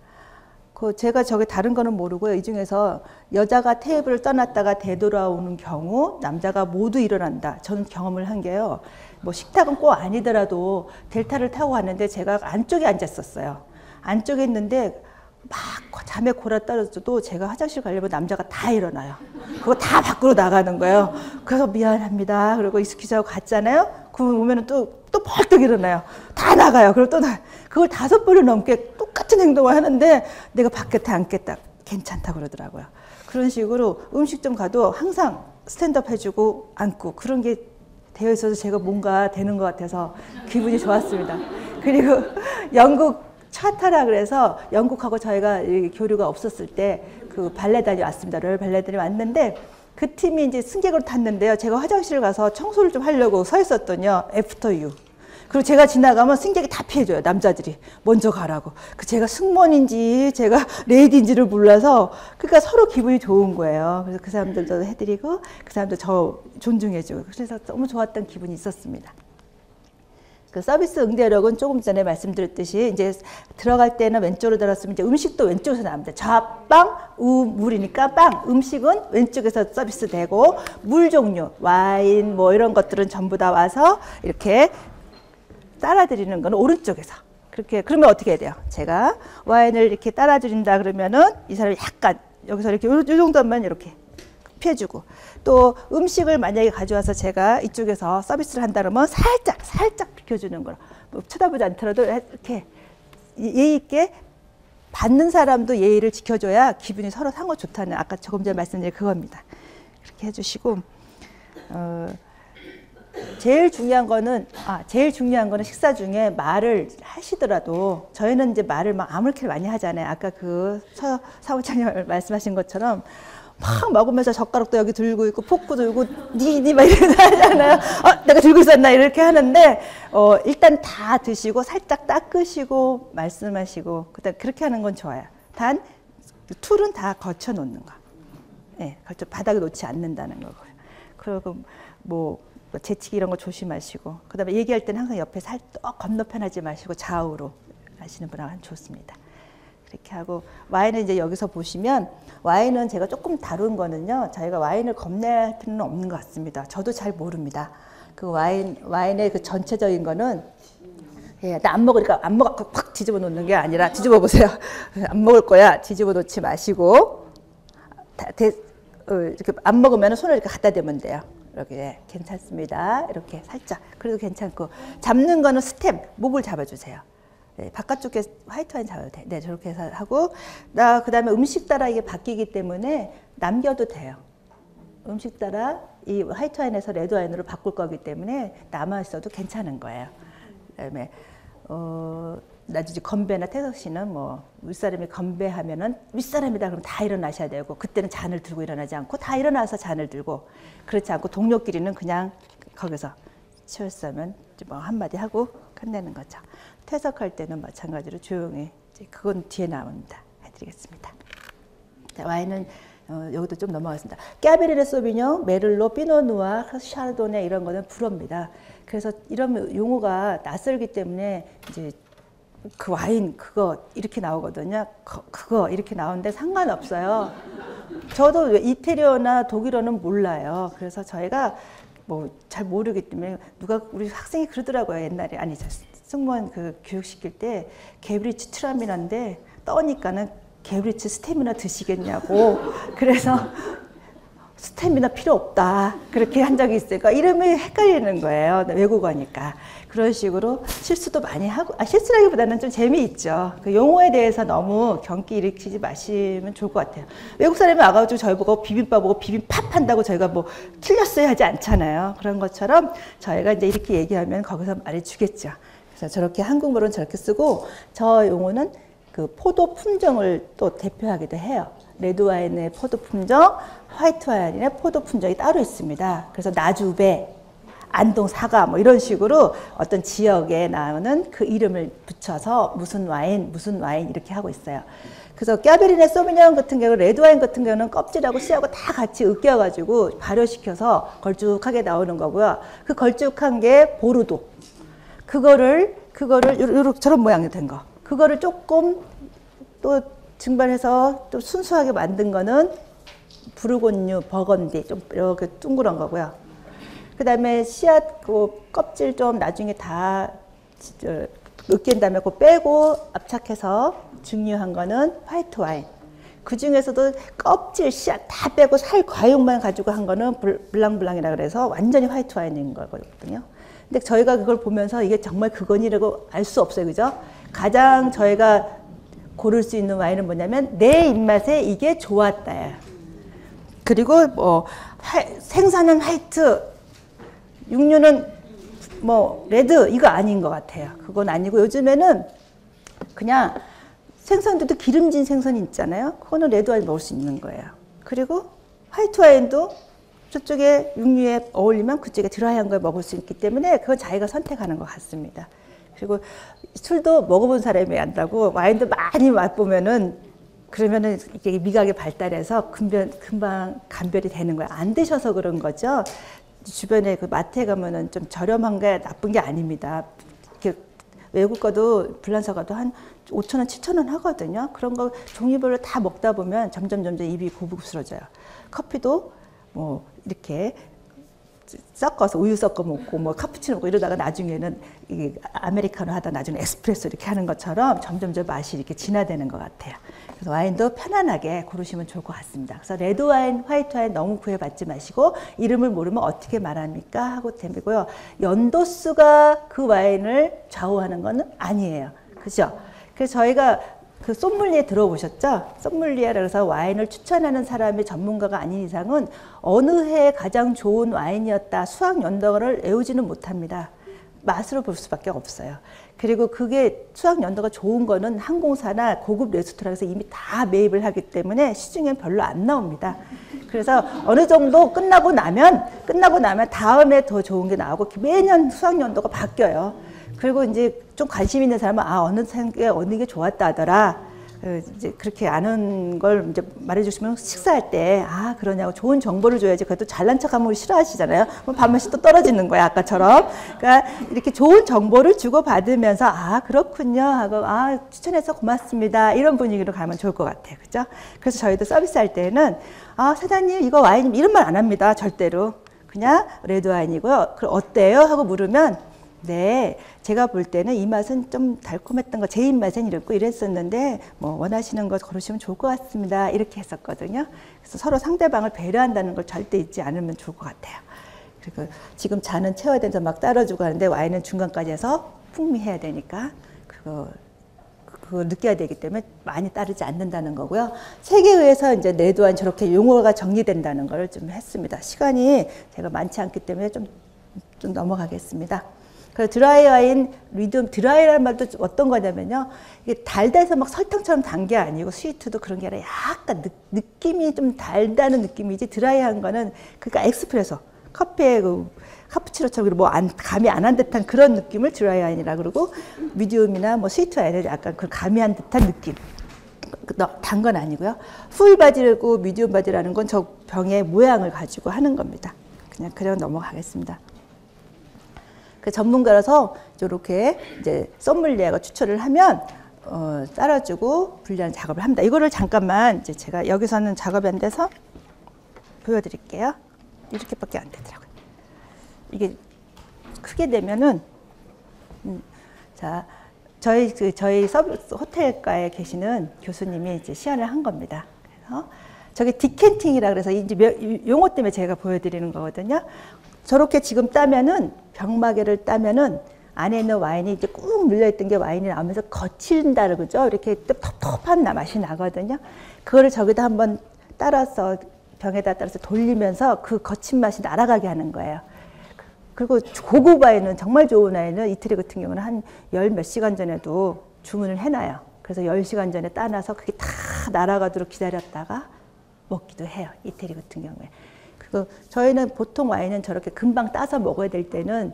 [SPEAKER 1] 그 제가 저게 다른 거는 모르고요. 이 중에서 여자가 테이블을 떠났다가 되돌아오는 경우 남자가 모두 일어난다. 저는 경험을 한 게요. 뭐 식탁은 꼭 아니더라도 델타를 타고 갔는데 제가 안쪽에 앉았었어요. 안쪽에 있는데 막 잠에 골아 떨어져도 제가 화장실 가려면 남자가 다 일어나요. 그거 다 밖으로 나가는 거예요. 그래서 미안합니다. 그리고 익숙해져 갔잖아요. 그러면 오면은 또, 또 벌떡 일어나요. 다 나가요. 그리고 또 나, 그걸 다섯 번을 넘게 똑같은 행동을 하는데 내가 밖에 다 앉겠다. 괜찮다 그러더라고요. 그런 식으로 음식점 가도 항상 스탠드업 해주고 앉고 그런 게 되어 있어서 제가 뭔가 되는 것 같아서 기분이 좋았습니다. 그리고 영국 차타라 그래서 영국하고 저희가 교류가 없었을 때 그 발레단이 왔습니다. 를 발레단이 왔는데 그 팀이 이제 승객으로 탔는데요. 제가 화장실 가서 청소를 좀 하려고 서 있었더니요. After you. 그리고 제가 지나가면 승객이 다 피해줘요. 남자들이. 먼저 가라고. 그 제가 승무원인지 제가 레이디인지를 몰라서 그러니까 서로 기분이 좋은 거예요. 그래서 그 사람들도 해드리고 그 사람도 저 존중해주고 그래서 너무 좋았던 기분이 있었습니다. 그 서비스 응대력은 조금 전에 말씀드렸듯이 이제 들어갈 때는 왼쪽으로 들었으면 이제 음식도 왼쪽에서 나옵니다. 좌빵, 우, 물이니까 빵. 음식은 왼쪽에서 서비스 되고 물 종류, 와인 뭐 이런 것들은 전부 다 와서 이렇게 따라드리는 건 오른쪽에서. 그렇게 그러면 어떻게 해야 돼요? 제가 와인을 이렇게 따라드린다 그러면은 이 사람이 약간 여기서 이렇게 요, 요 정도만 이렇게 피해주고 또 음식을 만약에 가져와서 제가 이쪽에서 서비스를 한다 그러면 살짝 살짝 비켜주는 거로 뭐 쳐다보지 않더라도 이렇게 예의 있게 받는 사람도 예의를 지켜줘야 기분이 서로 상호 좋다는 아까 조금 전에 말씀드린 그겁니다. 그렇게 해주시고 어, 제일 중요한 거는 아 제일 중요한 거는 식사 중에 말을 하시더라도 저희는 이제 말을 막 아무렇게 많이 하잖아요. 아까 그 서, 사무장님 말씀하신 것처럼 막 먹으면서 젓가락도 여기 들고 있고 포크 들고 니니 막 이렇게 하잖아요. 어, 내가 들고 있었나 이렇게 하는데 어, 일단 다 드시고 살짝 닦으시고 말씀하시고 그다음 그렇게 하는 건 좋아요. 단 툴은 다 거쳐 놓는 거. 예, 네, 걸쳐 바닥에 놓지 않는다는 거고요. 그리고 뭐, 뭐 재치기 이런 거 조심하시고 그다음에 얘기할 때는 항상 옆에 살짝 건너편하지 마시고 좌우로 하시는 분하고 좋습니다. 그렇게 하고 와인은 이제 여기서 보시면 와인은 제가 조금 다룬 거는요. 저희가 와인을 겁낼 필요는 없는 것 같습니다. 저도 잘 모릅니다. 그 와인 와인의 그 전체적인 거는 예, 나 안 먹으니까 안 먹고 팍 뒤집어 놓는 게 아니라 뒤집어 보세요. 안 먹을 거야. 뒤집어 놓지 마시고 다, 대, 어, 이렇게 안 먹으면 손을 이렇게 갖다 대면 돼요. 이렇게 괜찮습니다. 이렇게 살짝 그래도 괜찮고 잡는 거는 스템 목을 잡아주세요. 네, 바깥쪽에 화이트 와인 잡아도 돼. 네, 저렇게 해서 하고, 나, 그 다음에 음식 따라 이게 바뀌기 때문에 남겨도 돼요. 음식 따라 이 화이트 와인에서 레드 와인으로 바꿀 거기 때문에 남아 있어도 괜찮은 거예요. 그 다음에, 어, 나중에 건배나 태석 씨는 뭐 윗사람이 건배하면은 윗사람이다 그러면 다 일어나셔야 되고 그때는 잔을 들고 일어나지 않고 다 일어나서 잔을 들고 그렇지 않고 동료끼리는 그냥 거기서 치웠으면 뭐 한마디 하고 끝내는 거죠. 퇴석할 때는 마찬가지로 조용히 그건 뒤에 나옵니다. 해드리겠습니다. 자, 와인은 어, 여기도 좀 넘어갔습니다. 까베르네 소비뇽, 메를로, 피노누아, 샤르도네 이런 거는 불어입니다. 그래서 이런 용어가 낯설기 때문에 이제 그 와인 그거 이렇게 나오거든요. 그, 그거 이렇게 나오는데 상관없어요. 저도 이태리어나 독일어는 몰라요. 그래서 저희가 뭐 잘 모르기 때문에 누가 우리 학생이 그러더라고요 옛날에 아니 저 승무원 그 교육 시킬 때 게브리치 트라미나인데 떠니까는 게브리치 스테미나 드시겠냐고. 그래서 스테미나 필요 없다. 그렇게 한 적이 있으니까 이름이 헷갈리는 거예요. 외국어니까. 그런 식으로 실수도 많이 하고 아, 실수라기보다는 좀 재미있죠. 그 용어에 대해서 너무 경기 일으키지 마시면 좋을 것 같아요. 외국 사람이 와가지고 저희 보고 비빔밥 보고 비빔밥 한다고 저희가 뭐 틀렸어야 하지 않잖아요. 그런 것처럼 저희가 이제 이렇게 얘기하면 거기서 말해주겠죠 그래서 저렇게 한국말은 저렇게 쓰고 저 용어는 그 포도 품종을 또 대표하기도 해요. 레드 와인의 포도 품종, 화이트 와인의 포도 품종이 따로 있습니다. 그래서 나주배, 안동 사과 뭐 이런 식으로 어떤 지역에 나오는 그 이름을 붙여서 무슨 와인, 무슨 와인 이렇게 하고 있어요. 그래서 까베리네 소비뇽 같은 경우 레드 와인 같은 경우는 껍질하고 씨하고 다 같이 으깨가지고 발효시켜서 걸쭉하게 나오는 거고요. 그 걸쭉한 게 보르도. 그거를 그거를 요렇게 저런 모양이 된 거. 그거를 조금 또 증발해서 또 순수하게 만든 거는 부르곤유, 버건디 좀 이렇게 둥그런 거고요. 그 다음에 씨앗 그 껍질 좀 나중에 다 으깬 다음에 그 빼고 압착해서 중요한 거는 화이트 와인. 그 중에서도 껍질, 씨앗 다 빼고 살 과육만 가지고 한 거는 블랑블랑이라 그래서 완전히 화이트 와인인 거거든요. 근데 저희가 그걸 보면서 이게 정말 그건이라고 알 수 없어요. 그죠? 가장 저희가 고를 수 있는 와인은 뭐냐면 내 입맛에 이게 좋았다. 그리고 뭐 생선은 화이트, 육류는 뭐 레드 이거 아닌 것 같아요. 그건 아니고 요즘에는 그냥 생선들도 기름진 생선이 있잖아요. 그거는 레드 와인 먹을 수 있는 거예요. 그리고 화이트 와인도 저쪽에 육류에 어울리면 그쪽에 드라이한 걸 먹을 수 있기 때문에 그건 자기가 선택하는 것 같습니다. 그리고 술도 먹어본 사람이 안다고 와인도 많이 맛보면은 그러면은 이게 미각이 발달해서 금방, 금방 감별이 되는 거야. 안 드셔서 그런 거죠. 주변에 그 마트에 가면은 좀 저렴한 게 나쁜 게 아닙니다. 외국 거도 불란서 가도 한 5천 원, 7천 원 하거든요. 그런 거 종류별로 다 먹다 보면 점점 점점 입이 고급스러져요. 커피도 뭐 이렇게 섞어서 우유 섞어 먹고 뭐 카푸치노 먹고 이러다가 나중에는 이게 아메리카노 하다 나중에 에스프레소 이렇게 하는 것처럼 점점점 맛이 이렇게 진화되는 것 같아요. 그래서 와인도 편안하게 고르시면 좋을 것 같습니다. 그래서 레드 와인, 화이트 와인 너무 구애받지 마시고 이름을 모르면 어떻게 말합니까 하고 되고요. 연도수가 그 와인을 좌우하는 것은 아니에요. 그죠? 그래서 저희가 그 솜물리에 들어보셨죠? 솜물리에라 그래서 와인을 추천하는 사람이 전문가가 아닌 이상은 어느 해에 가장 좋은 와인이었다 수학 연도를 외우지는 못합니다. 맛으로 볼 수밖에 없어요. 그리고 그게 수학 연도가 좋은 거는 항공사나 고급 레스토랑에서 이미 다 매입을 하기 때문에 시중엔 별로 안 나옵니다. 그래서 어느 정도 끝나고 나면 끝나고 나면 다음에 더 좋은 게 나오고 매년 수학 연도가 바뀌어요. 그리고 이제 좀 관심 있는 사람은 아 어느 생게 어느 게 좋았다 하더라. 그 이제 그렇게 아는 걸 이제 말해주시면 식사할 때 아 그러냐고 좋은 정보를 줘야지 그래도 잘난 척하면 싫어하시잖아요. 그럼 밥맛이 또 떨어지는 거야 아까처럼. 그러니까 이렇게 좋은 정보를 주고 받으면서 아 그렇군요 하고 아 추천해서 고맙습니다 이런 분위기로 가면 좋을 것 같아요, 그죠? 그래서 저희도 서비스할 때는 아 사장님 이거 와인 이런 말 안 합니다 절대로 그냥 레드 와인이고요. 그럼 어때요 하고 물으면 네, 제가 볼 때는 이 맛은 좀 달콤했던 거, 제 입맛엔 이랬고 이랬었는데, 뭐, 원하시는 거 고르시면 좋을 것 같습니다. 이렇게 했었거든요. 그래서 서로 상대방을 배려한다는 걸 절대 잊지 않으면 좋을 것 같아요. 그리고 지금 잔은 채워야 돼서 막 따라주고 하는데, 와인은 중간까지 해서 풍미해야 되니까, 그거, 그걸 느껴야 되기 때문에 많이 따르지 않는다는 거고요. 책에 의해서 이제 내도한 저렇게 용어가 정리된다는 걸 좀 했습니다. 시간이 제가 많지 않기 때문에 좀, 좀 넘어가겠습니다. 그 드라이 와인 리듬 드라이라는 말도 어떤 거냐면요. 이게 달달해서 막 설탕처럼 단 게 아니고 스위트도 그런 게 아니라 약간 느, 느낌이 좀 달다는 느낌이지 드라이한 거는 그러니까 엑스프레소 커피의 그 카푸치노처럼 뭐 안, 가미 안 한 듯한 그런 느낌을 드라이 와인이라 그러고 medium이나 뭐 스위트 와인은 약간 그 가미한 듯한 느낌. 그, 단건 아니고요. full body고 medium body라는 건 저 병의 모양을 가지고 하는 겁니다. 그냥 그냥 넘어가겠습니다. 그 전문가라서 이렇게 이제 소믈리에가 추천을 하면 어, 따라주고 분리하는 작업을 합니다. 이거를 잠깐만 이제 제가 여기서는 작업이 안 돼서 보여드릴게요. 이렇게밖에 안 되더라고요. 이게 크게 되면은 음, 자 저희 그 저희 서비스 호텔가에 계시는 교수님이 이제 시연을 한 겁니다. 그래서 저게 디켄팅이라 그래서 이제 용어 때문에 제가 보여드리는 거거든요. 저렇게 지금 따면은 병마개를 따면은 안에 있는 와인이 이제 꾹 눌려있던 게 와인이 나오면서 거친다 그러죠. 이렇게 텁텁한 맛이 나거든요. 그거를 저기다 한번 따라서 병에다 따라서 돌리면서 그 거친 맛이 날아가게 하는 거예요. 그리고 고급 와인은 정말 좋은 와인은 이태리 같은 경우는 한 열 몇 시간 전에도 주문을 해놔요. 그래서 열 시간 전에 따놔서 그게 다 날아가도록 기다렸다가 먹기도 해요. 이태리 같은 경우에. 그 저희는 보통 와인은 저렇게 금방 따서 먹어야 될 때는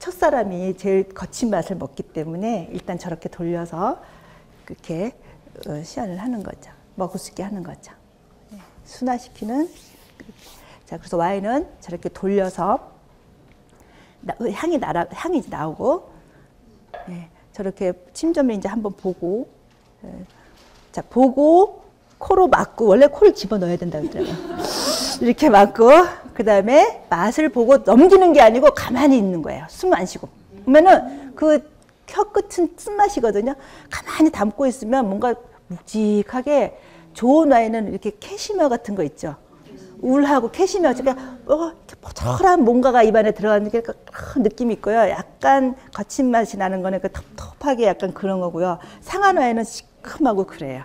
[SPEAKER 1] 첫 사람이 제일 거친 맛을 먹기 때문에 일단 저렇게 돌려서 그렇게 어, 시연을 하는 거죠. 먹을 수 있게 하는 거죠. 네, 순화시키는. 자, 그래서 와인은 저렇게 돌려서 향이 나라, 향이 나오고, 네, 저렇게 침점을 이제 한번 보고, 네, 자, 보고, 코로 막고, 원래 코를 집어 넣어야 된다고 그러더라고요. 이렇게 맞고 그 다음에 맛을 보고 넘기는 게 아니고 가만히 있는 거예요. 숨 안 쉬고. 그러면은 그 혀 끝은 쓴맛이거든요. 가만히 담고 있으면 뭔가 묵직하게 좋은 와인은 이렇게 캐시며 같은 거 있죠. 울하고 캐시며 그러니까 어, 포철한 뭔가가 입안에 들어가는 게 느낌이 있고요. 약간 거친 맛이 나는 거는 그 텁텁하게 약간 그런 거고요. 상한 와인은 시큼하고 그래요.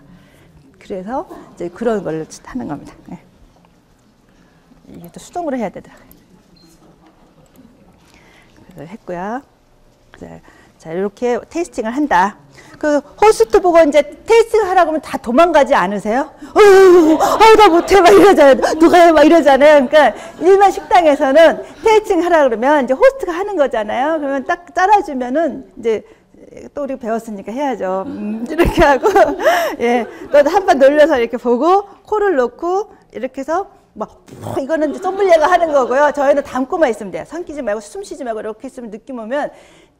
[SPEAKER 1] 그래서 이제 그런 걸 하는 겁니다. 네. 이게 또 수동으로 해야 되더라고요. 그래서 했고요. 자, 이렇게 tasting을 한다. 그 호스트 보고 이제 tasting 하라고 하면 다 도망가지 않으세요? 어우, 나 못해 막 이러잖아요. 누가 해 막 이러잖아요. 그러니까 일반 식당에서는 tasting 하라 그러면 이제 호스트가 하는 거잖아요. 그러면 딱 따라주면은 이제 또 우리 배웠으니까 해야죠. 음, 이렇게 하고 예, 또 한 번 돌려서 이렇게 보고 코를 넣고 이렇게 해서 막 이거는 소믈리에가 하는 거고요. 저희는 담고만 있으면 돼요. 삼키지 말고 숨 쉬지 말고 이렇게 있으면 느낌 오면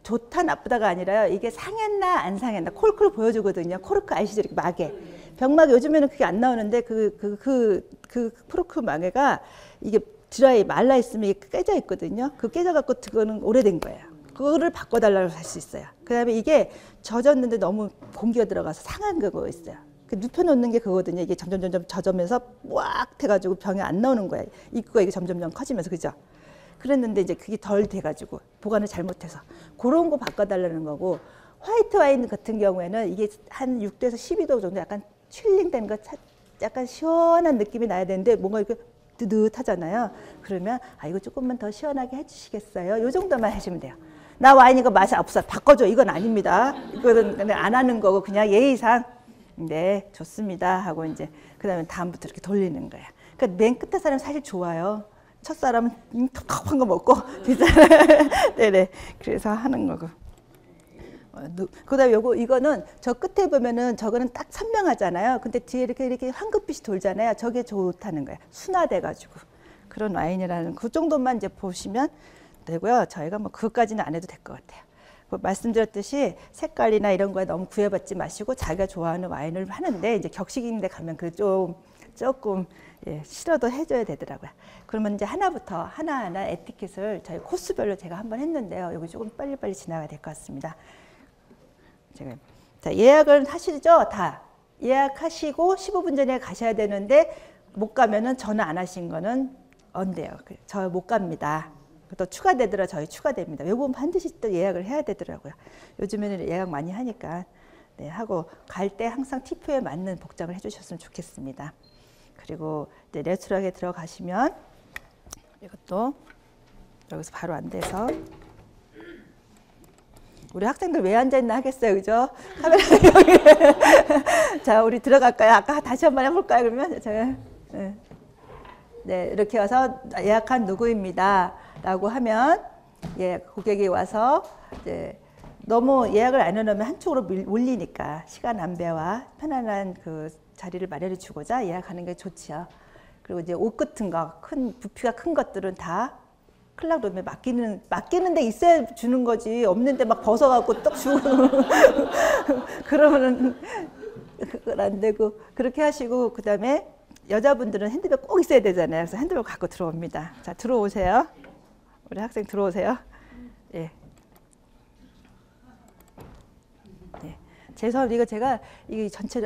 [SPEAKER 1] 좋다 나쁘다가 아니라요. 이게 상했나 안 상했나 코르크를 보여주거든요. 코르크 아시죠? 이렇게 마개. 병마개 요즘에는 그게 안 나오는데 그 그 그그 코르크 마개가 이게 드라이 말라 있으면 이게 깨져 있거든요. 그 깨져 갖고 그거는 오래된 거예요. 그거를 바꿔달라고 할 수 있어요. 그다음에 이게 젖었는데 너무 공기가 들어가서 상한 거가 있어요. 그 눕혀놓는 게 그거거든요. 이게 점점 점점 젖으면서 꽉 돼가지고 병이 안 나오는 거야. 입구가 이게 점점점 커지면서 그죠? 그랬는데 이제 그게 덜 돼가지고 보관을 잘못해서 그런 거 바꿔달라는 거고 화이트 와인 같은 경우에는 이게 한 6도에서 12도 정도 약간 칠링된 거 약간 시원한 느낌이 나야 되는데 뭔가 이렇게 뜨뜻하잖아요. 그러면 아 이거 조금만 더 시원하게 해주시겠어요? 요 정도만 해주면 돼요. 나 와인 이거 맛이 없어 바꿔줘 이건 아닙니다. 이거는 안 하는 거고 그냥 예의상 네, 좋습니다. 하고 이제 그 다음에 다음부터 이렇게 돌리는 거야. 그러니까 맨 끝에 사람 사실 좋아요. 첫 사람은 텁텁한 거 먹고 뒷사람 네네 그래서 하는 거고. 어, 그다음에 요거 이거는 저 끝에 보면은 저거는 딱 선명하잖아요. 근데 뒤에 이렇게 이렇게 황급빛이 돌잖아요. 저게 좋다는 거예요. 순화돼 가지고 그런 와인이라는 그 정도만 이제 보시면 되고요. 저희가 뭐 그것까지는 안 해도 될 것 같아요. 뭐 말씀드렸듯이 색깔이나 이런 거에 너무 구애받지 마시고 자기가 좋아하는 와인을 하는데 이제 격식인데 가면 그좀 조금 예, 싫어도 해줘야 되더라고요. 그러면 이제 하나부터 하나하나 에티켓을 저희 코스별로 제가 한번 했는데요. 여기 조금 빨리빨리 지나가야 될 것 같습니다. 지금 자 예약을 하시죠 다 예약하시고 15분 전에 가셔야 되는데 못 가면은 전화 안 하신 거는 언데요. 그저못 갑니다. 또 추가되더라 저희 추가됩니다. 외국은 반드시 또 예약을 해야 되더라고요. 요즘에는 예약 많이 하니까 네, 하고 갈 때 항상 티표에 맞는 복장을 해주셨으면 좋겠습니다. 그리고 이제 레스토랑에 들어가시면 이것도 여기서 바로 안 돼서 우리 학생들 왜 앉아있나 하겠어요. 그죠? 카메라 여기. 자, 우리 들어갈까요? 아까 다시 한번 해볼까요? 그러면 제가. 네. 네, 이렇게 와서 예약한 누구입니다. 라고 하면, 예, 고객이 와서 이제 너무 예약을 안 해놓으면 한쪽으로 밀, 올리니까 시간 안배와 편안한 그 자리를 마련해 주고자 예약하는 게 좋지요. 그리고 이제 옷 같은 거, 큰, 부피가 큰 것들은 다 클락룸에 맡기는, 맡기는 데 있어야 주는 거지. 없는데 막 벗어갖고 떡 주고. 그러면은, 그건 안 되고. 그렇게 하시고, 그 다음에 여자분들은 핸드백 꼭 있어야 되잖아요. 그래서 핸드백 갖고 들어옵니다. 자, 들어오세요. 우리 학생 들어오세요. 예. 예. 죄송 이거 제가 이 전체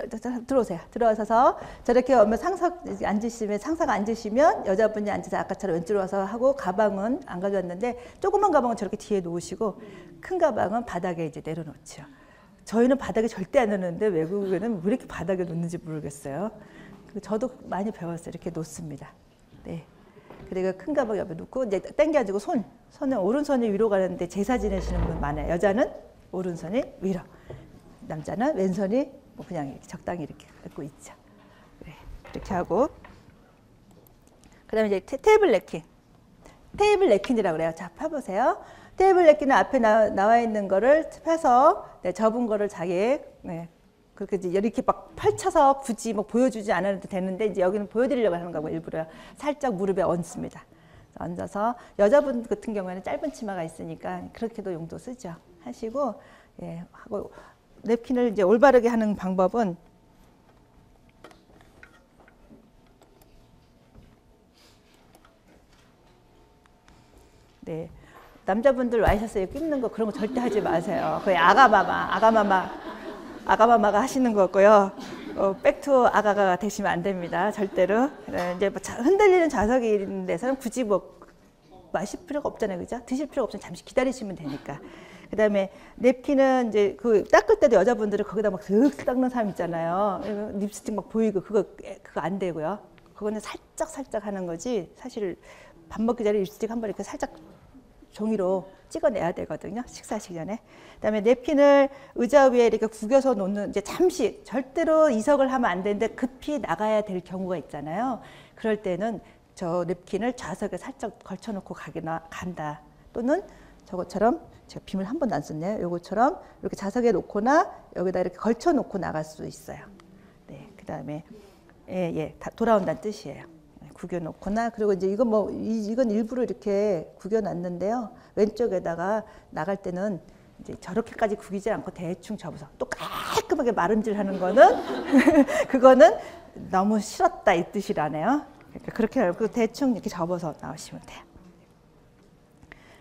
[SPEAKER 1] 들어오세요. 들어와서 저렇게 오면 상사 앉으시면 상사가 앉으시면 여자분이 앉아서 아까처럼 왼쪽으로 와서 하고 가방은 안 가져왔는데 조그만 가방은 저렇게 뒤에 놓으시고 큰 가방은 바닥에 이제 내려놓죠. 저희는 바닥에 절대 안 놓는데 외국에는 왜 이렇게 바닥에 놓는지 모르겠어요. 저도 많이 배웠어요. 이렇게 놓습니다. 네. 그리고 큰 가방 옆에 놓고 이제 당겨가지고 손, 손은 오른손이 위로 가는데 제사 지내시는 분 많아요. 여자는 오른손이 위로, 남자는 왼손이 뭐 그냥 이렇게 적당히 이렇게 갖고 있죠. 네. 이렇게 하고 그다음에 이제 테, 이블 래킹, 테이블 래킹이라고 그래요. 자, 펴보세요. 테이블 래킹은 앞에 나, 나와 있는 거를 펴서 네, 접은 거를 자기 네, 그렇게 이제 이렇게 막 펼쳐서 굳이 뭐 보여주지 않아도 되는데 이제 여기는 보여드리려고 하는 거고 일부러 살짝 무릎에 얹습니다. 얹어서 여자분 같은 경우에는 짧은 치마가 있으니까 그렇게도 용도 쓰죠. 하시고 예 하고 냅킨을 이제 올바르게 하는 방법은 네 남자분들 와이셔츠에 끼는 거 그런 거 절대 하지 마세요. 거의 아가마마 아가마마 아가마마가 하시는 거고요. 어, back to 아가가 되시면 안 됩니다. 절대로. 네, 이제 뭐 자, 흔들리는 좌석이 있는 데서는 굳이 뭐 마실 필요가 없잖아요. 그죠? 드실 필요가 없잖아요. 잠시 기다리시면 되니까. 그 다음에 냅킨은 이제 그 닦을 때도 여자분들은 거기다 막 슥 닦는 사람 있잖아요. 립스틱 막 보이고 그거, 그거 안 되고요. 그거는 살짝 살짝 하는 거지. 사실 밥 먹기 전에 립스틱 한 번 이렇게 살짝 종이로 찍어내야 되거든요. 식사하시기 전에. 그다음에 냅킨을 의자 위에 이렇게 구겨서 놓는 이제 잠시 절대로 이석을 하면 안 되는데 급히 나가야 될 경우가 있잖아요. 그럴 때는 저 냅킨을 좌석에 살짝 걸쳐놓고 가기나 간다. 또는 저것처럼 제가 빔을 한 번도 안 썼네요. 요것처럼 이렇게 좌석에 놓거나 여기다 이렇게 걸쳐놓고 나갈 수 있어요. 네, 그다음에 예, 예, 다 돌아온다는 뜻이에요. 구겨 놓거나 그리고 이제 이건 뭐 이건 일부러 이렇게 구겨 놨는데요. 왼쪽에다가 나갈 때는 이제 저렇게까지 구기지 않고 대충 접어서 또 깔끔하게 마름질 하는 거는 그거는 너무 싫었다 이 뜻이라네요. 그러니까 그렇게 알고 대충 이렇게 접어서 나오시면 돼요.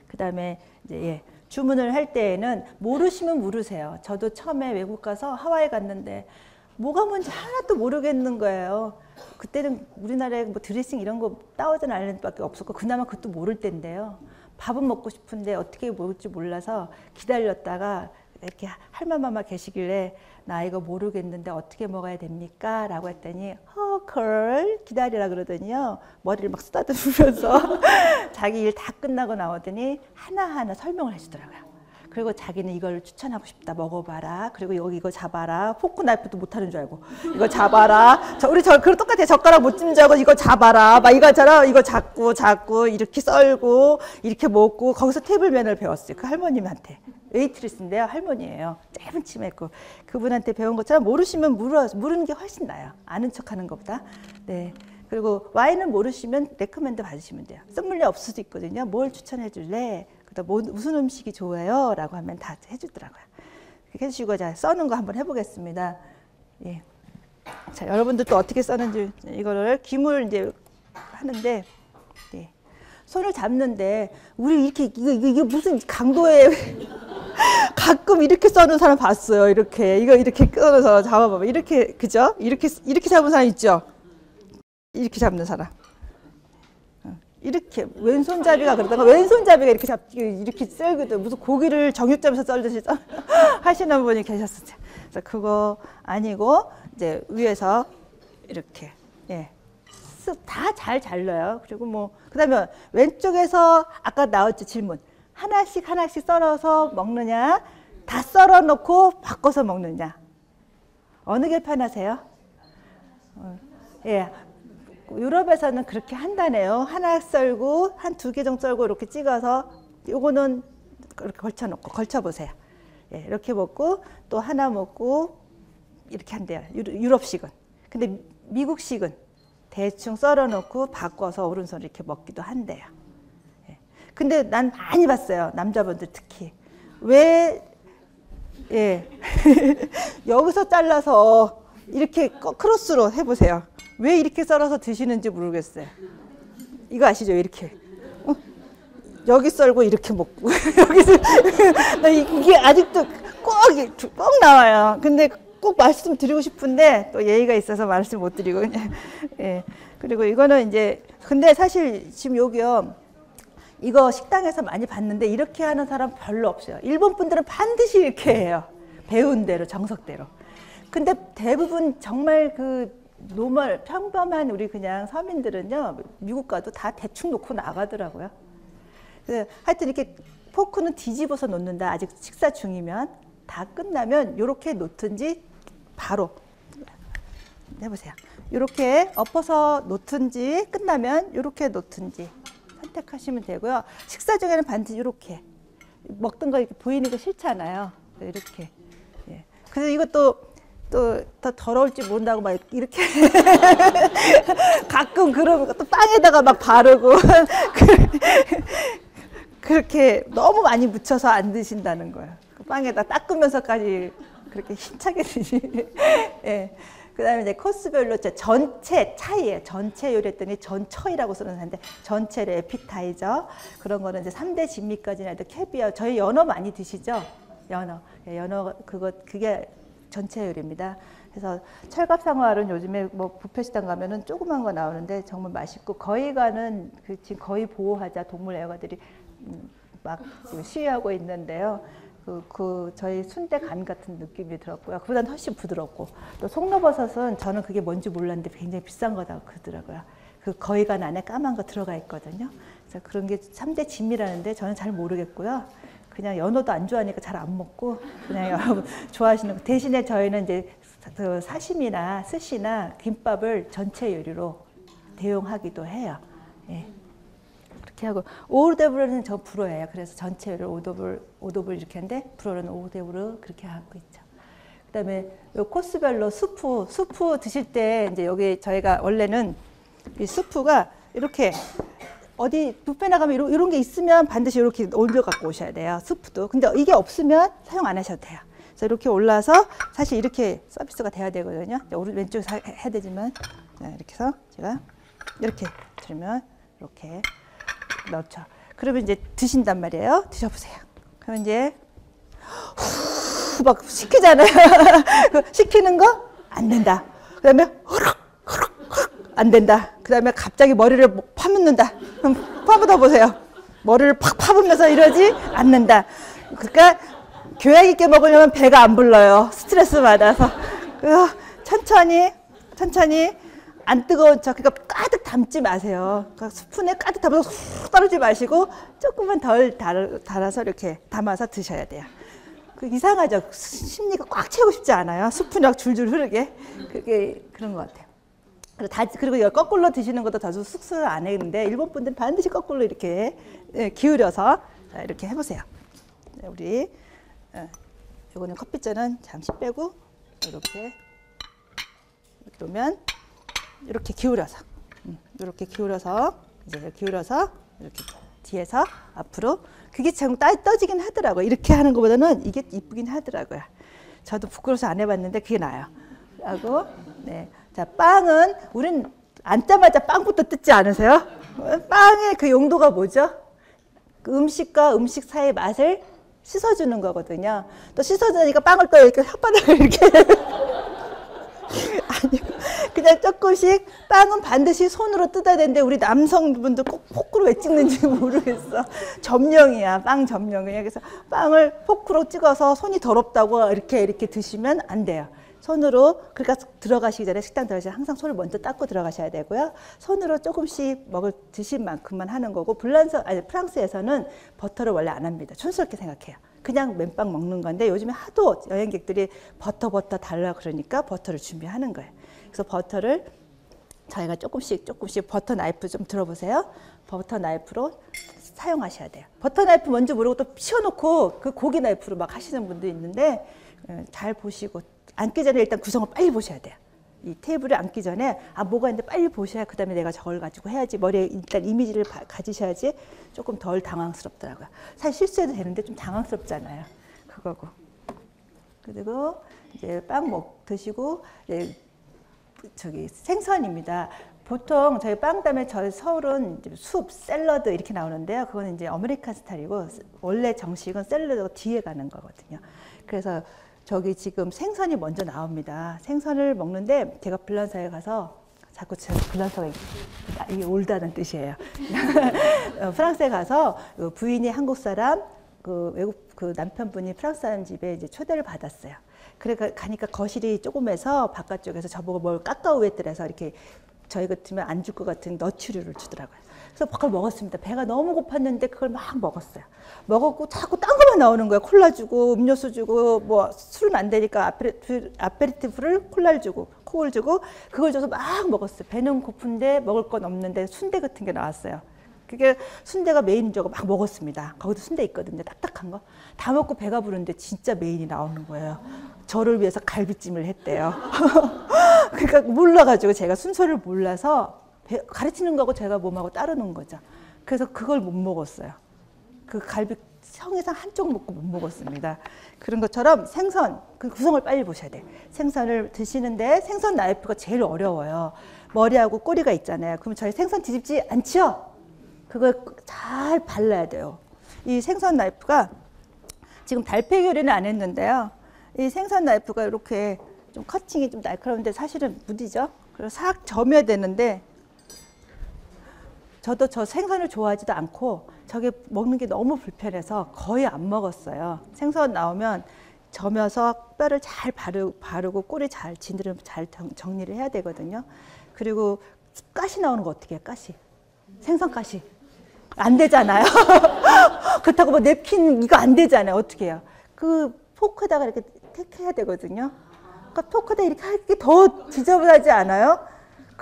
[SPEAKER 1] 그 다음에 이제 예, 주문을 할 때에는 모르시면 물으세요. 저도 처음에 외국 가서 하와이 갔는데 뭐가 뭔지 하나도 모르겠는 거예요. 그때는 우리나라에 뭐 드레싱 이런 거 따오전 아일랜드밖에 없었고 그나마 그것도 모를 때인데요. 밥은 먹고 싶은데 어떻게 먹을지 몰라서 기다렸다가 이렇게 할머마마 계시길래 나 이거 모르겠는데 어떻게 먹어야 됩니까? 라고 했더니 허컬 기다리라 그러더니요 머리를 막 쓰다듬으면서 자기 일 다 끝나고 나오더니 하나하나 설명을 해주더라고요. 그리고 자기는 이걸 추천하고 싶다. 먹어봐라. 그리고 여기 이거 잡아라. 포크 나이프도 못하는 줄 알고. 이거 잡아라. 저, 우리 저, 그 똑같아. 젓가락 못 집는 줄 알고 이거 잡아라. 막 이거처럼 이거 잡고, 잡고, 이렇게 썰고, 이렇게 먹고, 거기서 테이블 매너를 배웠어요. 그 할머님한테. 웨이트리스인데요. 할머니예요. 짧은 치마 입고. 그분한테 배운 것처럼 모르시면 물어, 물은 게 훨씬 나아요. 아는 척 하는 것보다. 네. 그리고 와인은 모르시면 recommend 받으시면 돼요. 소믈리에 없을 수도 있거든요. 뭘 추천해 줄래? 그다음 뭐, 무슨 음식이 좋아요? 라고 하면 다 해주더라고요. 해주시고 자 써는 거 한번 해보겠습니다. 예. 자 여러분들 또 어떻게 써는지 이거를 기물 이제 하는데 예. 손을 잡는데 우리 이렇게 이거 이거 무슨 강도에 가끔 이렇게 써는 사람 봤어요. 이렇게 이거 이렇게 끊어서 잡아봐봐. 이렇게 그죠? 이렇게 이렇게 잡은 사람 있죠? 이렇게 잡는 사람. 이렇게 왼손잡이가 그러다가 왼손잡이가 이렇게 잡기 이렇게 썰기도 무슨 고기를 정육점에서 썰듯이 썰 하시는 분이 계셨어요. 그래서 그거 아니고 이제 위에서 이렇게 예. 다 잘 잘라요. 그리고 뭐 그다음에 왼쪽에서 아까 나왔죠 질문 하나씩 하나씩 썰어서 먹느냐 다 썰어 놓고 바꿔서 먹느냐? 어느 게 편하세요? 어, 예. 유럽에서는 그렇게 한다네요. 하나 썰고 한 두 개 정도 썰고 이렇게 찍어서 요거는 이렇게 걸쳐 놓고 걸쳐 보세요. 예, 이렇게 먹고 또 하나 먹고 이렇게 한대요. 유럽식은. 근데 미국식은 대충 썰어 놓고 바꿔서 오른손 이렇게 먹기도 한대요. 예. 근데 난 많이 봤어요. 남자분들 특히. 왜 예. 여기서 잘라서 이렇게 크로스로 해 보세요. 왜 이렇게 썰어서 드시는지 모르겠어요. 이거 아시죠? 이렇게. 어? 여기 썰고 이렇게 먹고 여기서 나 이게 아직도 꼭, 꼭 나와요. 근데 꼭 말씀드리고 싶은데 또 예의가 있어서 말씀 못 드리고 예. 그리고 이거는 이제 근데 사실 지금 여기요 이거 식당에서 많이 봤는데 이렇게 하는 사람 별로 없어요. 일본 분들은 반드시 이렇게 해요. 배운 대로 정석대로. 근데 대부분 정말 그 normal 평범한 우리 그냥 서민들은요 미국 가도 다 대충 놓고 나가더라고요. 그 하여튼 이렇게 포크는 뒤집어서 놓는다. 아직 식사 중이면 다 끝나면 이렇게 놓든지 바로 해보세요. 이렇게 엎어서 놓든지 끝나면 이렇게 놓든지 선택하시면 되고요. 식사 중에는 반드시 이렇게 먹던 거 이렇게 보이는 거 싫잖아요. 이렇게. 예. 그래서 이것도 또더 더러울지 모른다고 막 이렇게 가끔 그러면 또 빵에다가 막 바르고 그렇게 너무 많이 묻혀서 안 드신다는 거예요. 그 빵에다 닦으면서까지 그렇게 힘차게 드시. 예. 그다음에 이제 코스별로 전체 차이예요. 전체 요리했더니 전처이라고 쓰는데 전체를 에피타이저 그런 거는 이제 3대 진미까지는 해도 캐비어 저희 연어 많이 드시죠? 연어. 예, 연어 그거 그게 전체 요리입니다. 그래서 철갑상어알은 요즘에 뭐 부페식당 가면은 조그만 거 나오는데 정말 맛있고 거위가는 그 지금 거의 보호하자 동물 애화들이 음, 막 시위하고 있는데요. 그, 그 저희 순대 간 같은 느낌이 들었고요. 그보다는 훨씬 부드럽고 또 송로버섯은 저는 그게 뭔지 몰랐는데 굉장히 비싼 거다 그러더라고요. 그 거위간 안에 까만 거 들어가 있거든요. 그래서 그런 게 3대 진미라는데 저는 잘 모르겠고요. 그냥 연어도 안 좋아하니까 잘 안 먹고 그냥 여러분 좋아하시는 거 대신에 저희는 이제 그 사심이나 스시나 김밥을 전체 요리로 대용하기도 해요. 예. 그렇게 하고 오르데브르는 저 불어예요. 그래서 전체를 오더블 오더블 이렇게 하는데 불어는 오데브르 그렇게 하고 있죠. 그다음에 요 코스별로 수프 수프 드실 때 이제 여기 저희가 원래는 이 수프가 이렇게 어디 뷔페 나가면 이런, 이런 게 있으면 반드시 이렇게 올려 갖고 오셔야 돼요. 수프도. 근데 이게 없으면 사용 안 하셔도 돼요. 그래서 이렇게 올라서 사실 이렇게 서비스가 돼야 되거든요. 오른 왼쪽에 해야 되지만 자, 이렇게 해서 제가 이렇게 들면 이렇게 넣죠. 그러면 이제 드신단 말이에요. 드셔보세요. 그럼 이제 후 막 시키잖아요. 시키는 거 안 된다. 그다음에 후룩 안 된다. 그 다음에 갑자기 머리를 파묻는다. 그럼 파묻어 보세요. 머리를 팍 파묻면서 이러지 않는다. 그러니까 교양 있게 먹으려면 배가 안 불러요. 스트레스 받아서. 천천히 천천히 안 뜨거운 척, 그러니까 가득 담지 마세요. 그러니까 스푼에 가득 담아서 후 떨어지 마시고 조금만 덜 달, 아서 이렇게 담아서 드셔야 돼요. 그 이상하죠? 심리가 꽉 채우고 싶지 않아요? 스푼이 막 줄줄 흐르게. 그게 그런 것 같아요. 다, 그리고 이걸 거꾸로 드시는 것도 다소 숙소를 안 했는데 일본 분들은 반드시 거꾸로 이렇게 예, 기울여서 자, 이렇게 해보세요. 네, 우리 예, 요거는 커피잔은 잠시 빼고 이렇게 놓으면 이렇게 기울여서 음, 이렇게 기울여서 이제 기울여서 이렇게 뒤에서 앞으로 그게 참 떠지긴 하더라고요. 이렇게 하는 것보다는 이게 이쁘긴 하더라고요. 저도 부끄러워서 안 해봤는데 그게 나아요. 하고 네. 자 빵은 우린 앉자마자 빵부터 뜯지 않으세요? 빵의 그 용도가 뭐죠? 그 음식과 음식 사이의 맛을 씻어주는 거거든요. 또 씻어주니까 빵을 또 이렇게 혓바닥을 이렇게 아니요. 그냥 조금씩 빵은 반드시 손으로 뜯어야 되는데 우리 남성분들 꼭 포크로 왜 찍는지 모르겠어. 점령이야. 빵 점령이야. 그래서 빵을 포크로 찍어서 손이 더럽다고 이렇게 이렇게 드시면 안 돼요. 손으로 그러니까 들어가시기 전에 식당 들어가시 항상 손을 먼저 닦고 들어가셔야 되고요. 손으로 조금씩 먹을 드실 만큼만 하는 거고 불란서 아니 프랑스에서는 버터를 원래 안 합니다. 촌스럽게 생각해요. 그냥 맨빵 먹는 건데 요즘에 하도 여행객들이 버터 버터 달라 그러니까 버터를 준비하는 거예요. 그래서 버터를 저희가 조금씩 조금씩 버터 나이프 좀 들어보세요. 버터 나이프로 사용하셔야 돼요. 버터 나이프 뭔지 모르고 또 치워놓고 그 고기 나이프로 막 하시는 분도 있는데 어, 잘 보시고 앉기 전에 일단 구성을 빨리 보셔야 돼요. 이 테이블에 앉기 전에 아 뭐가 있는데 빨리 보셔야 그 다음에 내가 저걸 가지고 해야지 머리에 일단 이미지를 바, 가지셔야지 조금 덜 당황스럽더라고요. 사실 실수해도 되는데 좀 당황스럽잖아요. 그거고. 그리고 이제 빵 먹 드시고 이제 저기 생선입니다. 보통 저희 빵 다음에 저희 서울은 수프, 샐러드 이렇게 나오는데요. 그거는 이제 American 스타일이고 원래 정식은 샐러드가 뒤에 가는 거거든요. 그래서 저기 지금 생선이 먼저 나옵니다. 생선을 먹는데 제가 불란서에 가서 자꾸 제 불란서가 이게 올다는 뜻이에요. 어, 프랑스에 가서 그 부인이 한국 사람, 그 외국 그 남편분이 프랑스 사람 집에 이제 초대를 받았어요. 그래 가니까 거실이 조금해서 바깥쪽에서 저보고 뭘 깎아 오했더래서 이렇게 저희 같으면 안 줄 것 같은 nuts류를 주더라고요. 그래서 그걸 먹었습니다. 배가 너무 고팠는데 그걸 막 먹었어요. 먹었고 자꾸 딴 것만 나오는 거예요. 콜라 주고 음료수 주고 뭐 술은 안 되니까 아페리티브, 아페리티브를 콜라를 주고 콜을 주고 그걸 줘서 막 먹었어요. 배는 고픈데 먹을 건 없는데 순대 같은 게 나왔어요. 그게 순대가 메인인 막 먹었습니다. 거기도 순대 있거든요. 딱딱한 거. 다 먹고 배가 부른데 진짜 메인이 나오는 거예요. 저를 위해서 갈비찜을 했대요. 그러니까 몰라가지고 제가 순서를 몰라서 가르치는 거하고 제가 몸하고 따르는 거죠. 그래서 그걸 못 먹었어요. 그 갈비 형이상 한쪽 먹고 못 먹었습니다. 그런 것처럼 생선 그 구성을 빨리 보셔야 돼. 생선을 드시는데 생선 나이프가 제일 어려워요. 머리하고 꼬리가 있잖아요. 그럼 저희 생선 뒤집지 않죠? 그걸 잘 발라야 돼요. 이 생선 나이프가 지금 달팽이 요리는 안 했는데요. 이 생선 나이프가 이렇게 좀 커팅이 좀 날카로운데 사실은 무디죠. 그래서 싹 점여야 되는데 저도 저 생선을 좋아하지도 않고 저게 먹는 게 너무 불편해서 거의 안 먹었어요. 생선 나오면 점여서 뼈를 잘 바르, 바르고 꼬리 잘 진드름 잘 정리를 해야 되거든요. 그리고 가시 나오는 거 어떻게 해요? 가시. 생선 가시. 안 되잖아요. 그렇다고 뭐 냅킨 이거 안 되잖아요. 어떻게 해요? 그 포크에다가 이렇게 택해야 되거든요. 그러니까 포크에다 이렇게 할 게 더 지저분하지 않아요?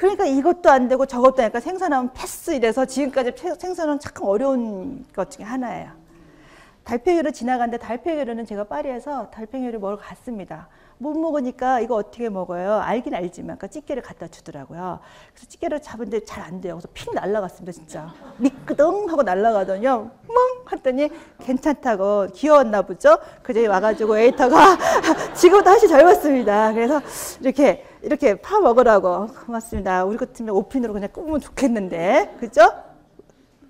[SPEAKER 1] 그러니까 이것도 안 되고 저것도 하니까 생선하면 패스 이래서 지금까지 생선은 참 어려운 것 중에 하나예요. 달팽이를 지나갔는데 달팽이를 제가 파리에서 달팽이를 먹으러 갔습니다. 못 먹으니까 이거 어떻게 먹어요? 알긴 알지만 그러니까 찌개를 갖다 주더라고요. 그래서 찌개를 잡은데 잘 안 돼요. 그래서 픽 날라갔습니다, 진짜. 미끄덩 하고 날라가더니요. 멍 했더니 괜찮다고 귀여웠나 보죠. 그제 와가지고 에이터가 지금도 다시 젊었습니다. 그래서 이렇게 이렇게 파 먹으라고 고맙습니다. 우리 같으면 오픈으로 그냥 꾸면 좋겠는데, 그죠?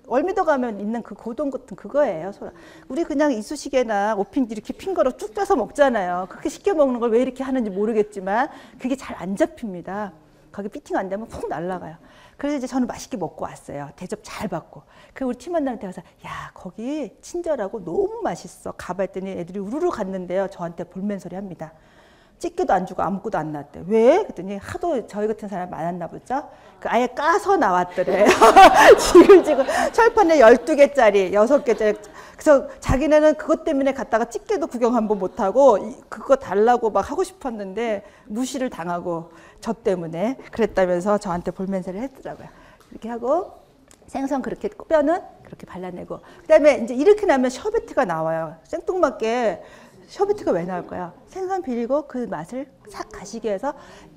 [SPEAKER 1] 월미도 가면 있는 그 고동 같은 그거예요. 소라. 우리 그냥 이쑤시개나 오핀 이렇게 핀 거로 쭉 빼서 먹잖아요. 그렇게 쉽게 먹는 걸 왜 이렇게 하는지 모르겠지만 그게 잘 안 잡힙니다. 거기 피팅 안 되면 푹 날아가요. 그래서 이제 저는 맛있게 먹고 왔어요. 대접 잘 받고. 그 우리 팀원들한테 가서 야 거기 친절하고 너무 맛있어. 가봤더니 애들이 우르르 갔는데요. 저한테 볼멘 소리 합니다. 찍기도 안 주고 아무것도 안 나왔대. 왜? 그랬더니 하도 저희 같은 사람 많았나 보죠. 그 아예 까서 나왔더래요. 지금 지금 철판에 12개짜리, 6개짜리. 그래서 자기네는 그것 때문에 갔다가 찍게도 구경 한번 못하고 그거 달라고 막 하고 싶었는데 무시를 당하고 저 때문에 그랬다면서 저한테 볼멘세를 했더라고요. 이렇게 하고 생선 그렇게 뼈는 그렇게 발라내고 그다음에 이제 이렇게 나면 셔베트가 나와요. 생뚱맞게 셔베트가 왜 나올까요? 생선 비리고 그 맛을 싹 가시게 해서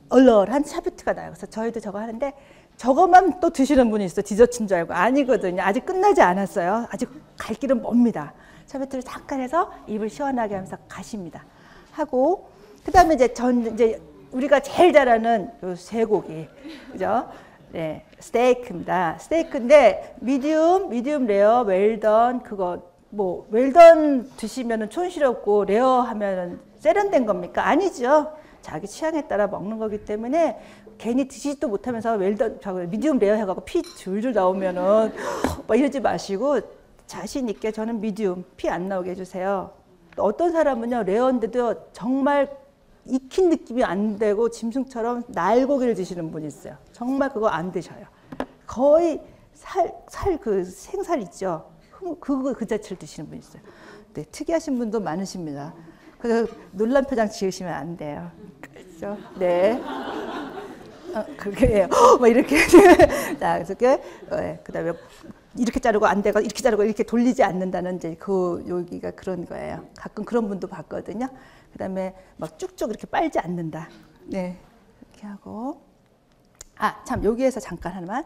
[SPEAKER 1] 얼얼한 샤베트가 나요. 그래서 저희도 저거 하는데 저것만 또 드시는 분이 있어. 디저트인 줄 알고. 아니거든요. 아직 끝나지 않았어요. 아직 갈 길은 멉니다. 샤베트를 잠깐 해서 입을 시원하게 하면서 가십니다. 하고, 그 다음에 이제 전, 이제 우리가 제일 잘하는 요 쇠고기. 그죠? 네. 스테이크입니다. 스테이크인데, 미디움, 미디움 레어, 웰던, 그거 뭐 웰던 드시면은 촌스럽고 레어 하면은 세련된 겁니까? 아니죠. 자기 취향에 따라 먹는 거기 때문에 괜히 드시지도 못하면서 웰던 저 미디움 레어 해갖고 피 줄줄 나오면은 뭐 이러지 마시고 자신 있게 저는 미디움 피 안 나오게 해주세요. 어떤 사람은요 레어인데도 정말 익힌 느낌이 안 되고 짐승처럼 날고기를 드시는 분이 있어요. 정말 그거 안 드셔요. 거의 살 살 그 생살 있죠. 그거 그 자체를 드시는 분이 있어요. 네, 특이하신 분도 많으십니다. 그래서 놀란 표정 지으시면 안 돼요. 그렇죠? 네. 어, 그렇게 해요. 뭐 이렇게. 자, 그래서 그, 네, 그 다음에 이렇게 자르고 안 되고 이렇게 자르고 이렇게 돌리지 않는다는 이제 그 여기가 그런 거예요. 가끔 그런 분도 봤거든요. 그 다음에 막 쭉쭉 이렇게 빨지 않는다. 네. 이렇게 하고 아, 참 여기에서 잠깐 하나만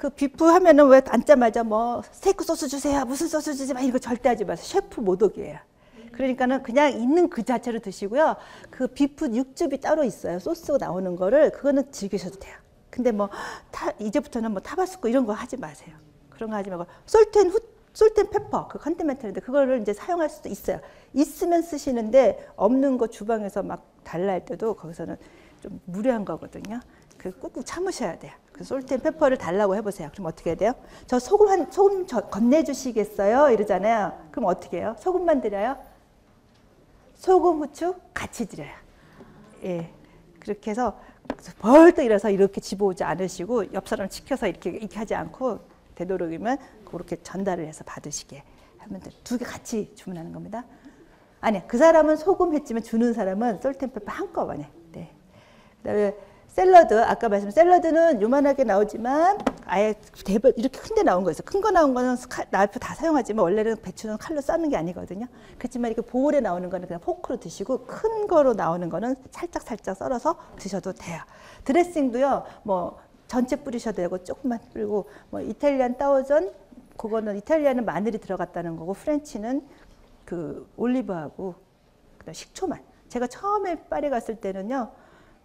[SPEAKER 1] 그 비프 하면은 왜 앉자마자 뭐 스테이크 소스 주세요. 무슨 소스 주세요. 막 이거 절대 하지 마세요. 셰프 모독이에요. 그러니까는 그냥 있는 그 자체로 드시고요. 그 beef 육즙이 따로 있어요. 소스 나오는 거를 그거는 즐기셔도 돼요. 근데 뭐 타, 이제부터는 뭐 타바스코 이런 거 하지 마세요. 그런 거 하지 말고 salt and 후 salt and pepper 그 condiment인데 그거를 이제 사용할 수도 있어요. 있으면 쓰시는데 없는 거 주방에서 막 달라 할 때도 거기서는 좀 무례한 거거든요. 그 꾹꾹 참으셔야 돼요. 그 salt and pepper를 달라고 해보세요. 그럼 어떻게 돼요? 저 소금 한 소금 저, 건네주시겠어요? 이러잖아요. 그럼 어떻게 해요? 소금만 드려요? 소금, 후추 같이 드려요. 예. 그렇게 해서 벌떡 일어서 이렇게 집어오지 않으시고 옆 사람 지켜서 이렇게, 이렇게 하지 않고 되도록이면 그렇게 전달을 해서 받으시게 하면 돼. 두개 같이 주문하는 겁니다. 아니, 그 사람은 소금 했지만 주는 사람은 솔텐페퍼 한꺼번에. 네. 그다음에 샐러드 아까 말씀 샐러드는 요만하게 나오지만 아예 대별 이렇게 큰 데 나온 거 있어. 큰거 나온 거는 나이프 다 사용하지만 원래는 배추는 칼로 싸는 게 아니거든요. 그렇지만 이렇게 bowl에 나오는 거는 그냥 포크로 드시고 큰 거로 나오는 거는 살짝 살짝 썰어서 드셔도 돼요. 드레싱도요. 뭐 전체 뿌리셔도 되고 조금만 뿌리고 뭐 Italian Thousand 그거는 이탈리아는 마늘이 들어갔다는 거고 French는 그 올리브하고 그다음 식초만. 제가 처음에 파리 갔을 때는요.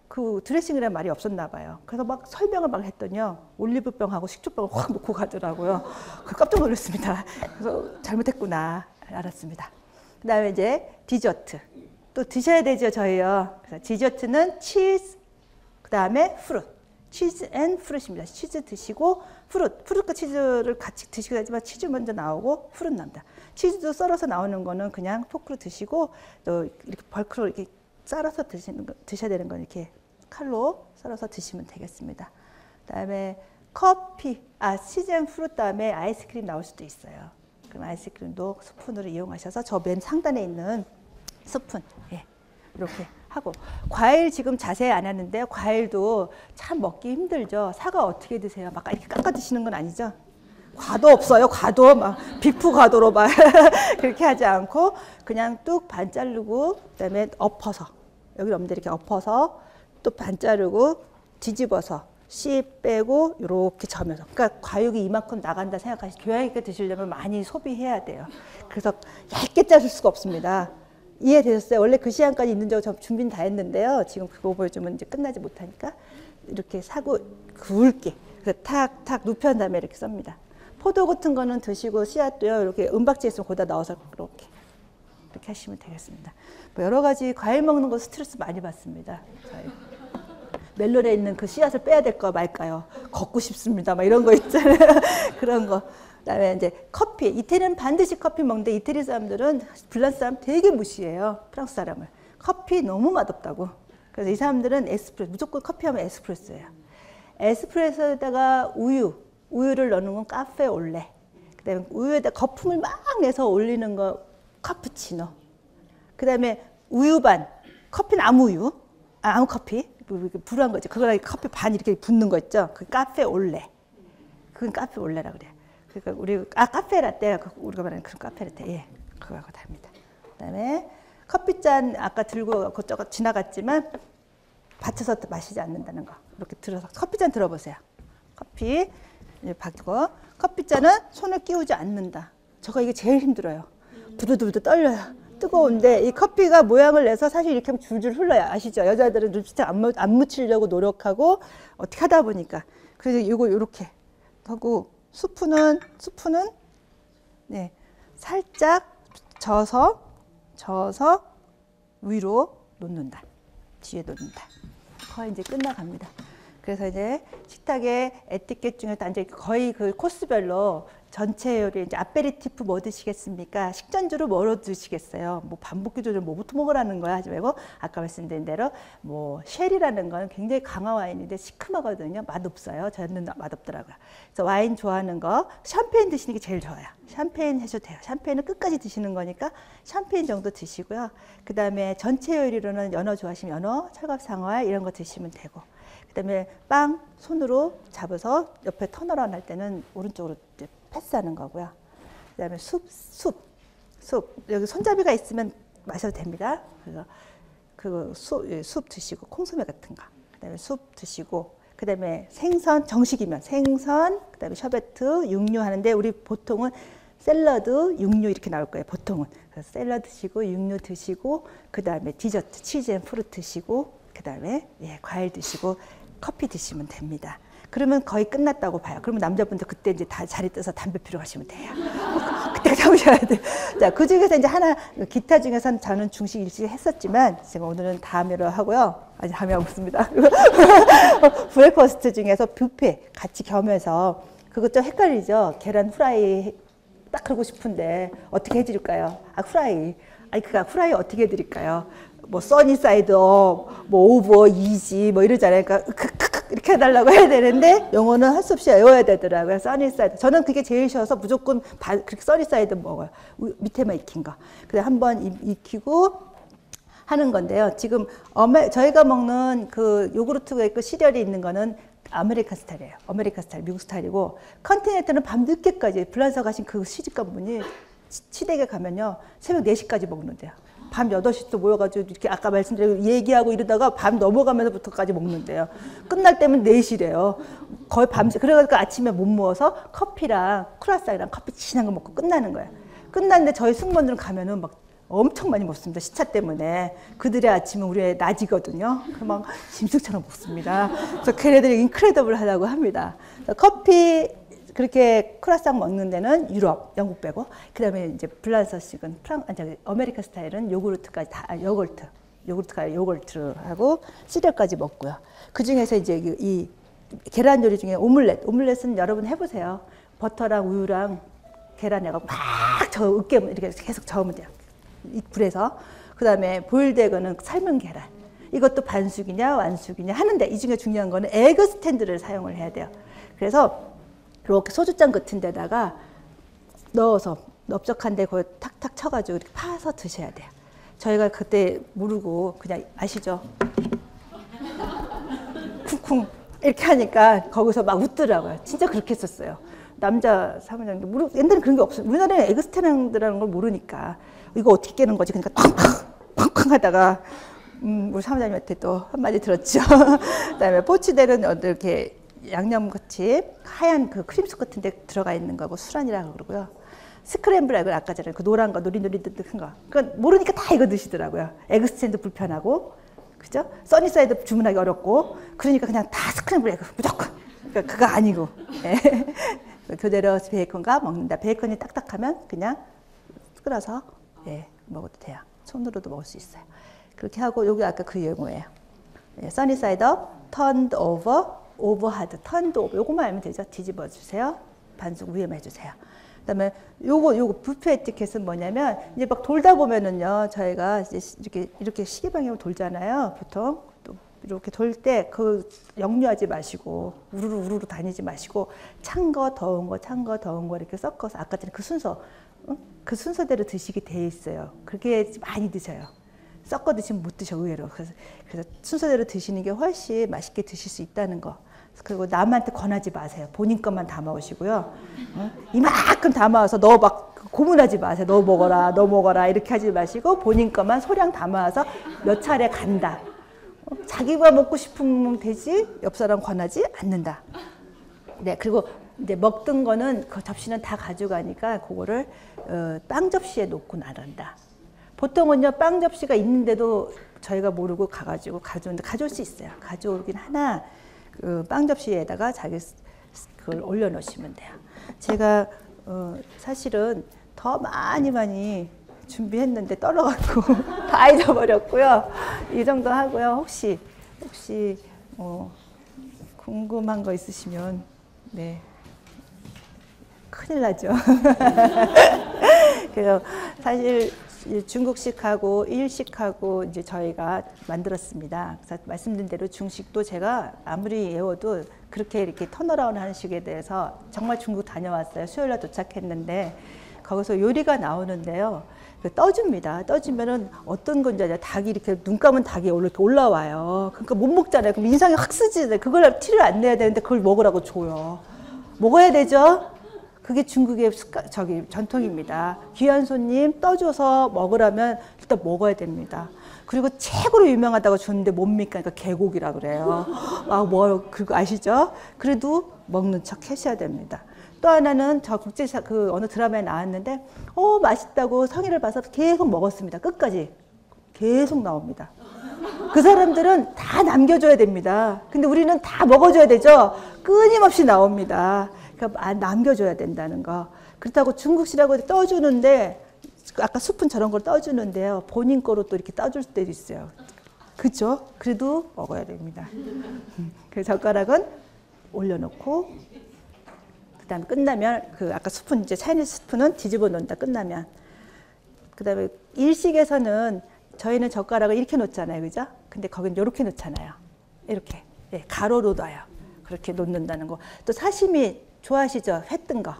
[SPEAKER 1] 그 드레싱이라는 말이 없었나 봐요. 그래서 막 설명을 막 했더니요. 올리브병하고 식초병을 확 놓고 가더라고요. 그 깜짝 놀랐습니다. 그래서 잘못했구나 알았습니다. 그 다음에 이제 디저트. 또 드셔야 되죠, 저희요. 그래서 디저트는 치즈, 그 다음에 fruit. Cheese and fruit입니다. 치즈 드시고 fruit, fruit과 치즈를 같이 드시기도 하지만 치즈 먼저 나오고 fruit 납니다. 치즈도 썰어서 나오는 거는 그냥 포크로 드시고 또 이렇게 bulk로 이렇게 썰어서 드시는 거, 드셔야 되는 건 이렇게 칼로 썰어서 드시면 되겠습니다. 그 다음에 커피, 아 치즈 fruit 다음에 아이스크림 나올 수도 있어요. 그럼 아이스크림도 스푼으로 이용하셔서 저 맨 상단에 있는 스푼, 예, 이렇게 하고 과일 지금 자세히 안 하는데 과일도 참 먹기 힘들죠. 사과 어떻게 드세요? 막 이렇게 깎아 드시는 건 아니죠? 과도 없어요. 과도 막 beef 과도로 막 그렇게 하지 않고 그냥 뚝 반 자르고 그다음에 엎어서 여기 없는데 이렇게 엎어서 또 반 자르고 뒤집어서 씨 빼고 이렇게 저면서 그러니까 과육이 이만큼 나간다 생각하시 교양 있게 드시려면 많이 소비해야 돼요. 그래서 얇게 자를 수가 없습니다. 이해되셨어요? 원래 그 시간까지 있는 저 준비는 다 했는데요. 지금 그거 보여주면 이제 끝나지 못하니까 이렇게 사고 굵게 그래서 탁탁 눕힌 다음에 이렇게 썹니다. 포도 같은 거는 드시고 씨앗도요 이렇게 은박지에 있으면 거기다 넣어서 이렇게 이렇게 하시면 되겠습니다. 뭐 여러 가지 과일 먹는 거 스트레스 많이 받습니다. 저희. 멜론에 있는 그 씨앗을 빼야 될거 말까요? 걷고 싶습니다. 막 이런 거 있잖아요. 그런 거. 그다음에 이제 커피. 이태리는 반드시 커피 먹는데 이태리 사람들은 블란스 사람 되게 무시해요. 프랑스 사람을. 커피 너무 맛없다고. 그래서 이 사람들은 에스프레소 무조건 커피하면 에스프레소예요. 에스프레소에다가 우유, 우유를 넣는 건 카페 올레. 그다음에 우유에다 거품을 막 내서 올리는 거 카푸치노. 그 다음에 우유 반. 커피는 아무 우유. 아, 아무 커피. 뭐 불한 거죠. 그거랑 커피 반 이렇게 붓는 거 있죠. 그 카페 올레. 그건 카페 올레라 그래요. 그러니까 우리 아 카페 라떼 우리가 말하는 그런 카페 라떼. 예. 그거하고 다릅니다. 그다음에 커피 잔 아까 들고 그쪽가 지나갔지만 받쳐서 마시지 않는다는 거. 이렇게 들어서 커피 잔 들어보세요. 커피 받고 커피 잔은 손을 끼우지 않는다. 저거 이게 제일 힘들어요. 부들부들 떨려요. 뜨거운데 이 커피가 모양을 내서 사실 이렇게 하면 줄줄 흘러요. 아시죠? 여자들은 립스틱 안, 묻, 안 묻히려고 노력하고 어떻게 하다 보니까. 그래서 이거 이렇게 하고 스푼은 스푼은 네 살짝 져서 져서 위로 놓는다. 뒤에 놓는다. 거의 이제 끝나갑니다. 그래서 이제 식탁에 에티켓 중에서 이제 거의 그 코스별로 전체 요리 이제 아페리티프 뭐 드시겠습니까? 식전주로 뭐로 드시겠어요? 뭐 반복기 조절 뭐부터 먹으라는 거야 하지 말고 아까 말씀드린 대로 뭐 셰리라는 건 굉장히 강화 와인인데 시큼하거든요. 맛없어요. 저는 맛없더라고요. 그래서 와인 좋아하는 거 샴페인 드시는 게 제일 좋아요. 샴페인 해줘도 돼요. 샴페인은 끝까지 드시는 거니까 샴페인 정도 드시고요. 그 다음에 전체 요리로는 연어 좋아하시면 연어, 철갑상어 이런 거 드시면 되고 그다음에 빵 손으로 잡아서 옆에 터널런 할 때는 오른쪽으로 패스하는 거고요. 그 다음에 숲, 숲, 숲 여기 손잡이가 있으면 마셔도 됩니다. 그래서 그 숲, 예, 숲 드시고 콩소매 같은 거. 그 다음에 숲 드시고 그 다음에 생선 정식이면 생선 그 다음에 셔베트 육류 하는데 우리 보통은 샐러드 육류 이렇게 나올 거예요. 보통은 그래서 샐러드 드시고 육류 드시고 그 다음에 디저트 cheese and fruit 드시고 그 다음에 예, 과일 드시고 커피 드시면 됩니다. 그러면 거의 끝났다고 봐요. 그러면 남자분들 그때 이제 다 자리 떠서 담배 피러 가시면 돼요. 그때 잡으셔야 돼요. 자, 그 중에서 이제 하나, 기타 중에서는 저는 중식 일식 했었지만, 제가 오늘은 다음에로 하고요. 아니, 다음에 하고 있습니다. breakfast 중에서 뷔페 같이 겸해서, 그것 좀 헷갈리죠? 계란 후라이 딱 그러고 싶은데, 어떻게 해드릴까요? 아, 후라이. 아니, 그니까 후라이 어떻게 해드릴까요? 뭐 sunny side up, 뭐 over, easy 뭐 이러잖아요. 그러니까 이렇게 해달라고 해야 되는데 영어는 할 수 없이 외워야 되더라고요. sunny side. 저는 그게 제일 쉬워서 무조건 바, 그렇게 sunny side 먹어요. 밑에만 익힌 거. 그래 한번 익히고 하는 건데요. 지금 어메, 저희가 먹는 그 요구르트가 있고 시리얼이 있는 거는 아메리카 스타일이에요. 아메리카 스타일, 미국 스타일이고 continent는 밤 늦게까지 불란서 가신 그 시집간 분이 시댁에 가면요. 새벽 4시까지 먹는데요. 밤 8시 또 모여가지고 이렇게 아까 말씀드린 얘기하고 이러다가 밤 넘어가면서부터까지 먹는데요. 끝날 때면 4시래요. 거의 밤새. 그래가지고 아침에 못 먹어서 커피랑 크라상이랑 커피 진한 거 먹고 끝나는 거예요. 끝났는데 저희 승무원들은 가면은 막 엄청 많이 먹습니다. 시차 때문에. 그들의 아침은 우리의 낮이거든요. 그막 짐승처럼 먹습니다. 그래서 걔네들이 incredible 하다고 합니다. 커피 그렇게 크라상 먹는 데는 유럽, 영국 빼고 그다음에 이제 블란서식은 프랑 아니 아메리카 스타일은 요구르트까지 다 아, 요거트, 요구르트가 요거트하고 시리얼까지 먹고요. 그 중에서 이제 이 계란 요리 중에 오믈렛, 오믈렛은 여러분 해보세요. 버터랑 우유랑 계란 해갖고 막저 으깨 이렇게 계속 저으면 돼요. 이 불에서 그다음에 boiled egg는 삶은 계란. 이것도 반숙이냐 완숙이냐 하는데 이 중에 중요한 거는 egg stand를 사용을 해야 돼요. 그래서 이렇게 소주잔 같은 데다가 넣어서 넓적한데 거기 탁탁 쳐가지고 이렇게 파서 드셔야 돼요. 저희가 그때 모르고 그냥 아시죠? 쿵쿵 이렇게 하니까 거기서 막 웃더라고요. 진짜 그렇게 했었어요. 남자 사무장님 모르 옛날에 그런 게 없어요. 우리나라에 egg stand라는 걸 모르니까 이거 어떻게 깨는 거지? 그러니까 쾅쾅 하다가 음, 우리 사무장님한테 또 한마디 들었죠. 그다음에 poached egg은 이렇게 양념같이 하얀 그 크림소스 같은 데 들어가 있는 거고 수란이라고 그러고요. scramble egg 아까 전에 그 노란 거 노릿노릿한 거. 그러니까 모르니까 다 이거 드시더라고요. egg stand 불편하고 그죠? sunny side 주문하기 어렵고 그러니까 그냥 다 scramble egg 무조건. 그러니까 그거 아니고. 예. 그대로 베이컨과 먹는다. 베이컨이 딱딱하면 그냥 끓여서 예, 먹어도 돼요. 손으로도 먹을 수 있어요. 그렇게 하고 여기 아까 그 용어예요. 예, sunny side over over hard, turn over. 요거만 알면 되죠. 뒤집어 주세요. 반숙 위에만 해주세요. 그다음에 요거 요거 부페 에티켓은 뭐냐면 이제 막 돌다 보면은요 저희가 이제 이렇게 이렇게 시계 방향으로 돌잖아요 보통 또 이렇게 돌 때 그 역류하지 마시고 우르르 우르르 다니지 마시고 찬 거 더운 거 찬 거 더운 거 이렇게 섞어서 아까 전에 그 순서 응? 그 순서대로 드시게 돼 있어요 그게 많이 드셔요 섞어 드시면 못 드셔 의외로 그래서 그래서 순서대로 드시는 게 훨씬 맛있게 드실 수 있다는 거 그리고 남한테 권하지 마세요. 본인 것만 담아오시고요. 어? 이만큼 담아와서 너 막 고문하지 마세요. 너 먹어라, 너 먹어라 이렇게 하지 마시고 본인 것만 소량 담아와서 몇 차례 간다. 어? 자기가 먹고 싶으면 되지 옆 사람 권하지 않는다. 네 그리고 이제 먹던 거는 그 접시는 다 가져가니까 그거를 어, 빵 접시에 놓고 나간다. 보통은요 빵 접시가 있는데도 저희가 모르고 가가지고 가져오는데 가져올 수 있어요. 가져오긴 하나 그 빵 접시에다가 자기 그걸 올려놓으시면 돼요. 제가 어, 사실은 더 많이 많이 준비했는데 떨어갖고 다 잊어버렸고요. 이 정도 하고요. 혹시 혹시 어, 궁금한 거 있으시면 네 큰일 나죠. 그래서 사실 중국식하고 일식하고 이제 저희가 만들었습니다. 그래서 말씀드린 대로 중식도 제가 아무리 외워도 그렇게 이렇게 턴어라운 하는 식에 대해서 정말 중국 다녀왔어요. 수요일 날 도착했는데 거기서 요리가 나오는데요. 그 떠줍니다. 떠주면은 어떤 건지 아냐 닭이 이렇게 눈 감은 닭이 이렇게 올라와요. 그러니까 못 먹잖아요. 그럼 인상이 확 쓰지. 그걸 티를 안 내야 되는데 그걸 먹으라고 줘요. 먹어야 되죠? 그게 중국의 습관, 저기 전통입니다. 귀한 손님 떠줘서 먹으라면 일단 먹어야 됩니다. 그리고 최고로 유명하다고 주는데 뭡니까? 그러니까 개고기라 그래요. 아, 뭐, 그거 아시죠? 그래도 먹는 척 하셔야 됩니다. 또 하나는 저 국제사 그 어느 드라마에 나왔는데, 어, 맛있다고 성의를 봐서 계속 먹었습니다. 끝까지. 계속 나옵니다. 그 사람들은 다 남겨줘야 됩니다. 근데 우리는 다 먹어줘야 되죠? 끊임없이 나옵니다. 그러니까 남겨줘야 된다는 거. 그렇다고 중국식이라고 떠주는데 아까 수푼 저런 걸 떠주는데요. 본인 거로 또 이렇게 떠줄 때도 있어요. 그죠? 그래도 먹어야 됩니다. 그 젓가락은 올려놓고 그다음 끝나면 그 아까 스푼 이제 차이니스 스푼은 뒤집어 놓는다 끝나면 그다음에 일식에서는 저희는 젓가락을 이렇게 놓잖아요, 그죠? 근데 거긴 이렇게 놓잖아요. 이렇게 예, 가로로 놔요. 그렇게 놓는다는 거. 또 사시미 좋아하시죠? 회 뜬 거.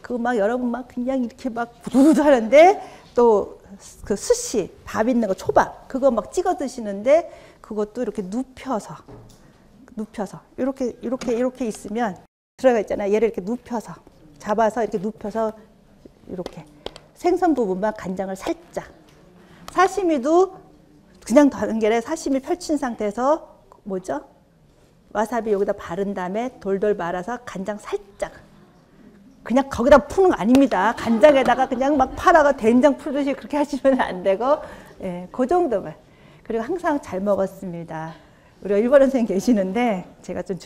[SPEAKER 1] 그거 막 여러분 막 그냥 이렇게 막 부르르 하는데 또 그 스시 밥 있는 거 초밥 그거 막 찍어 드시는데 그것도 이렇게 눕혀서 눕혀서 이렇게 이렇게 이렇게 있으면 들어가 있잖아요. 얘를 이렇게 눕혀서 잡아서 이렇게 눕혀서 이렇게 생선 부분만 간장을 살짝 사시미도 그냥 다른 게 사시미 펼친 상태에서 뭐죠? 와사비 여기다 바른 다음에 돌돌 말아서 간장 살짝 그냥 거기다 푸는 거 아닙니다. 간장에다가 그냥 막 팔아가 된장 풀듯이 그렇게 하시면 안 되고 예, 그 정도만. 그리고 항상 잘 먹었습니다. 우리 일본 선생님 계시는데 제가 좀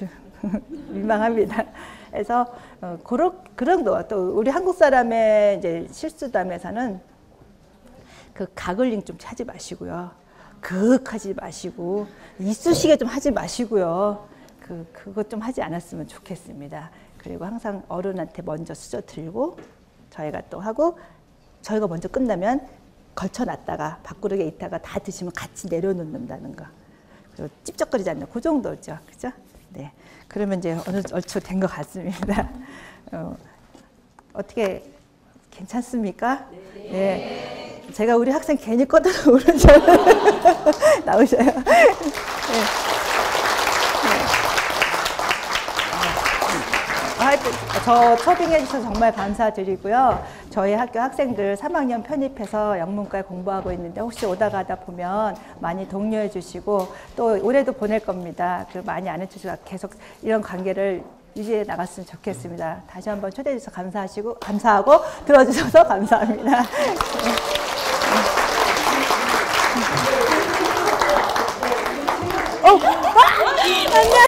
[SPEAKER 1] 민망합니다. 그래서 어, 그런 그런 거또 우리 한국 사람의 이제 실수담에서는 그 가글링 좀 하지 마시고요. 그윽하지 마시고 이쑤시개 좀 하지 마시고요. 그 그것 좀 하지 않았으면 좋겠습니다. 그리고 항상 어른한테 먼저 수저 들고 저희가 또 하고 저희가 먼저 끝나면 걸쳐놨다가 밥그릇에 있다가 다 드시면 같이 내려놓는다는 거. 그리고 찝쩍거리지 않는 그 정도죠, 그죠? 네. 그러면 이제 어느 얼추 된 것 같습니다. 어, 어떻게 괜찮습니까? 네. 네. 제가 우리 학생 괜히 꺼다가 오르잖아요. 나오셔요. 네. 하여튼 저 초빙해 주셔서 정말 감사드리고요. 저희 학교 학생들 3학년 편입해서 영문과에 공부하고 있는데 혹시 오다 가다 보면 많이 독려해 주시고 또 올해도 보낼 겁니다. 그 많이 안 해주시고 계속 이런 관계를 유지해 나갔으면 좋겠습니다. 다시 한번 초대해 주셔서 감사하시고 감사하고 들어주셔서 감사합니다. 어, 아!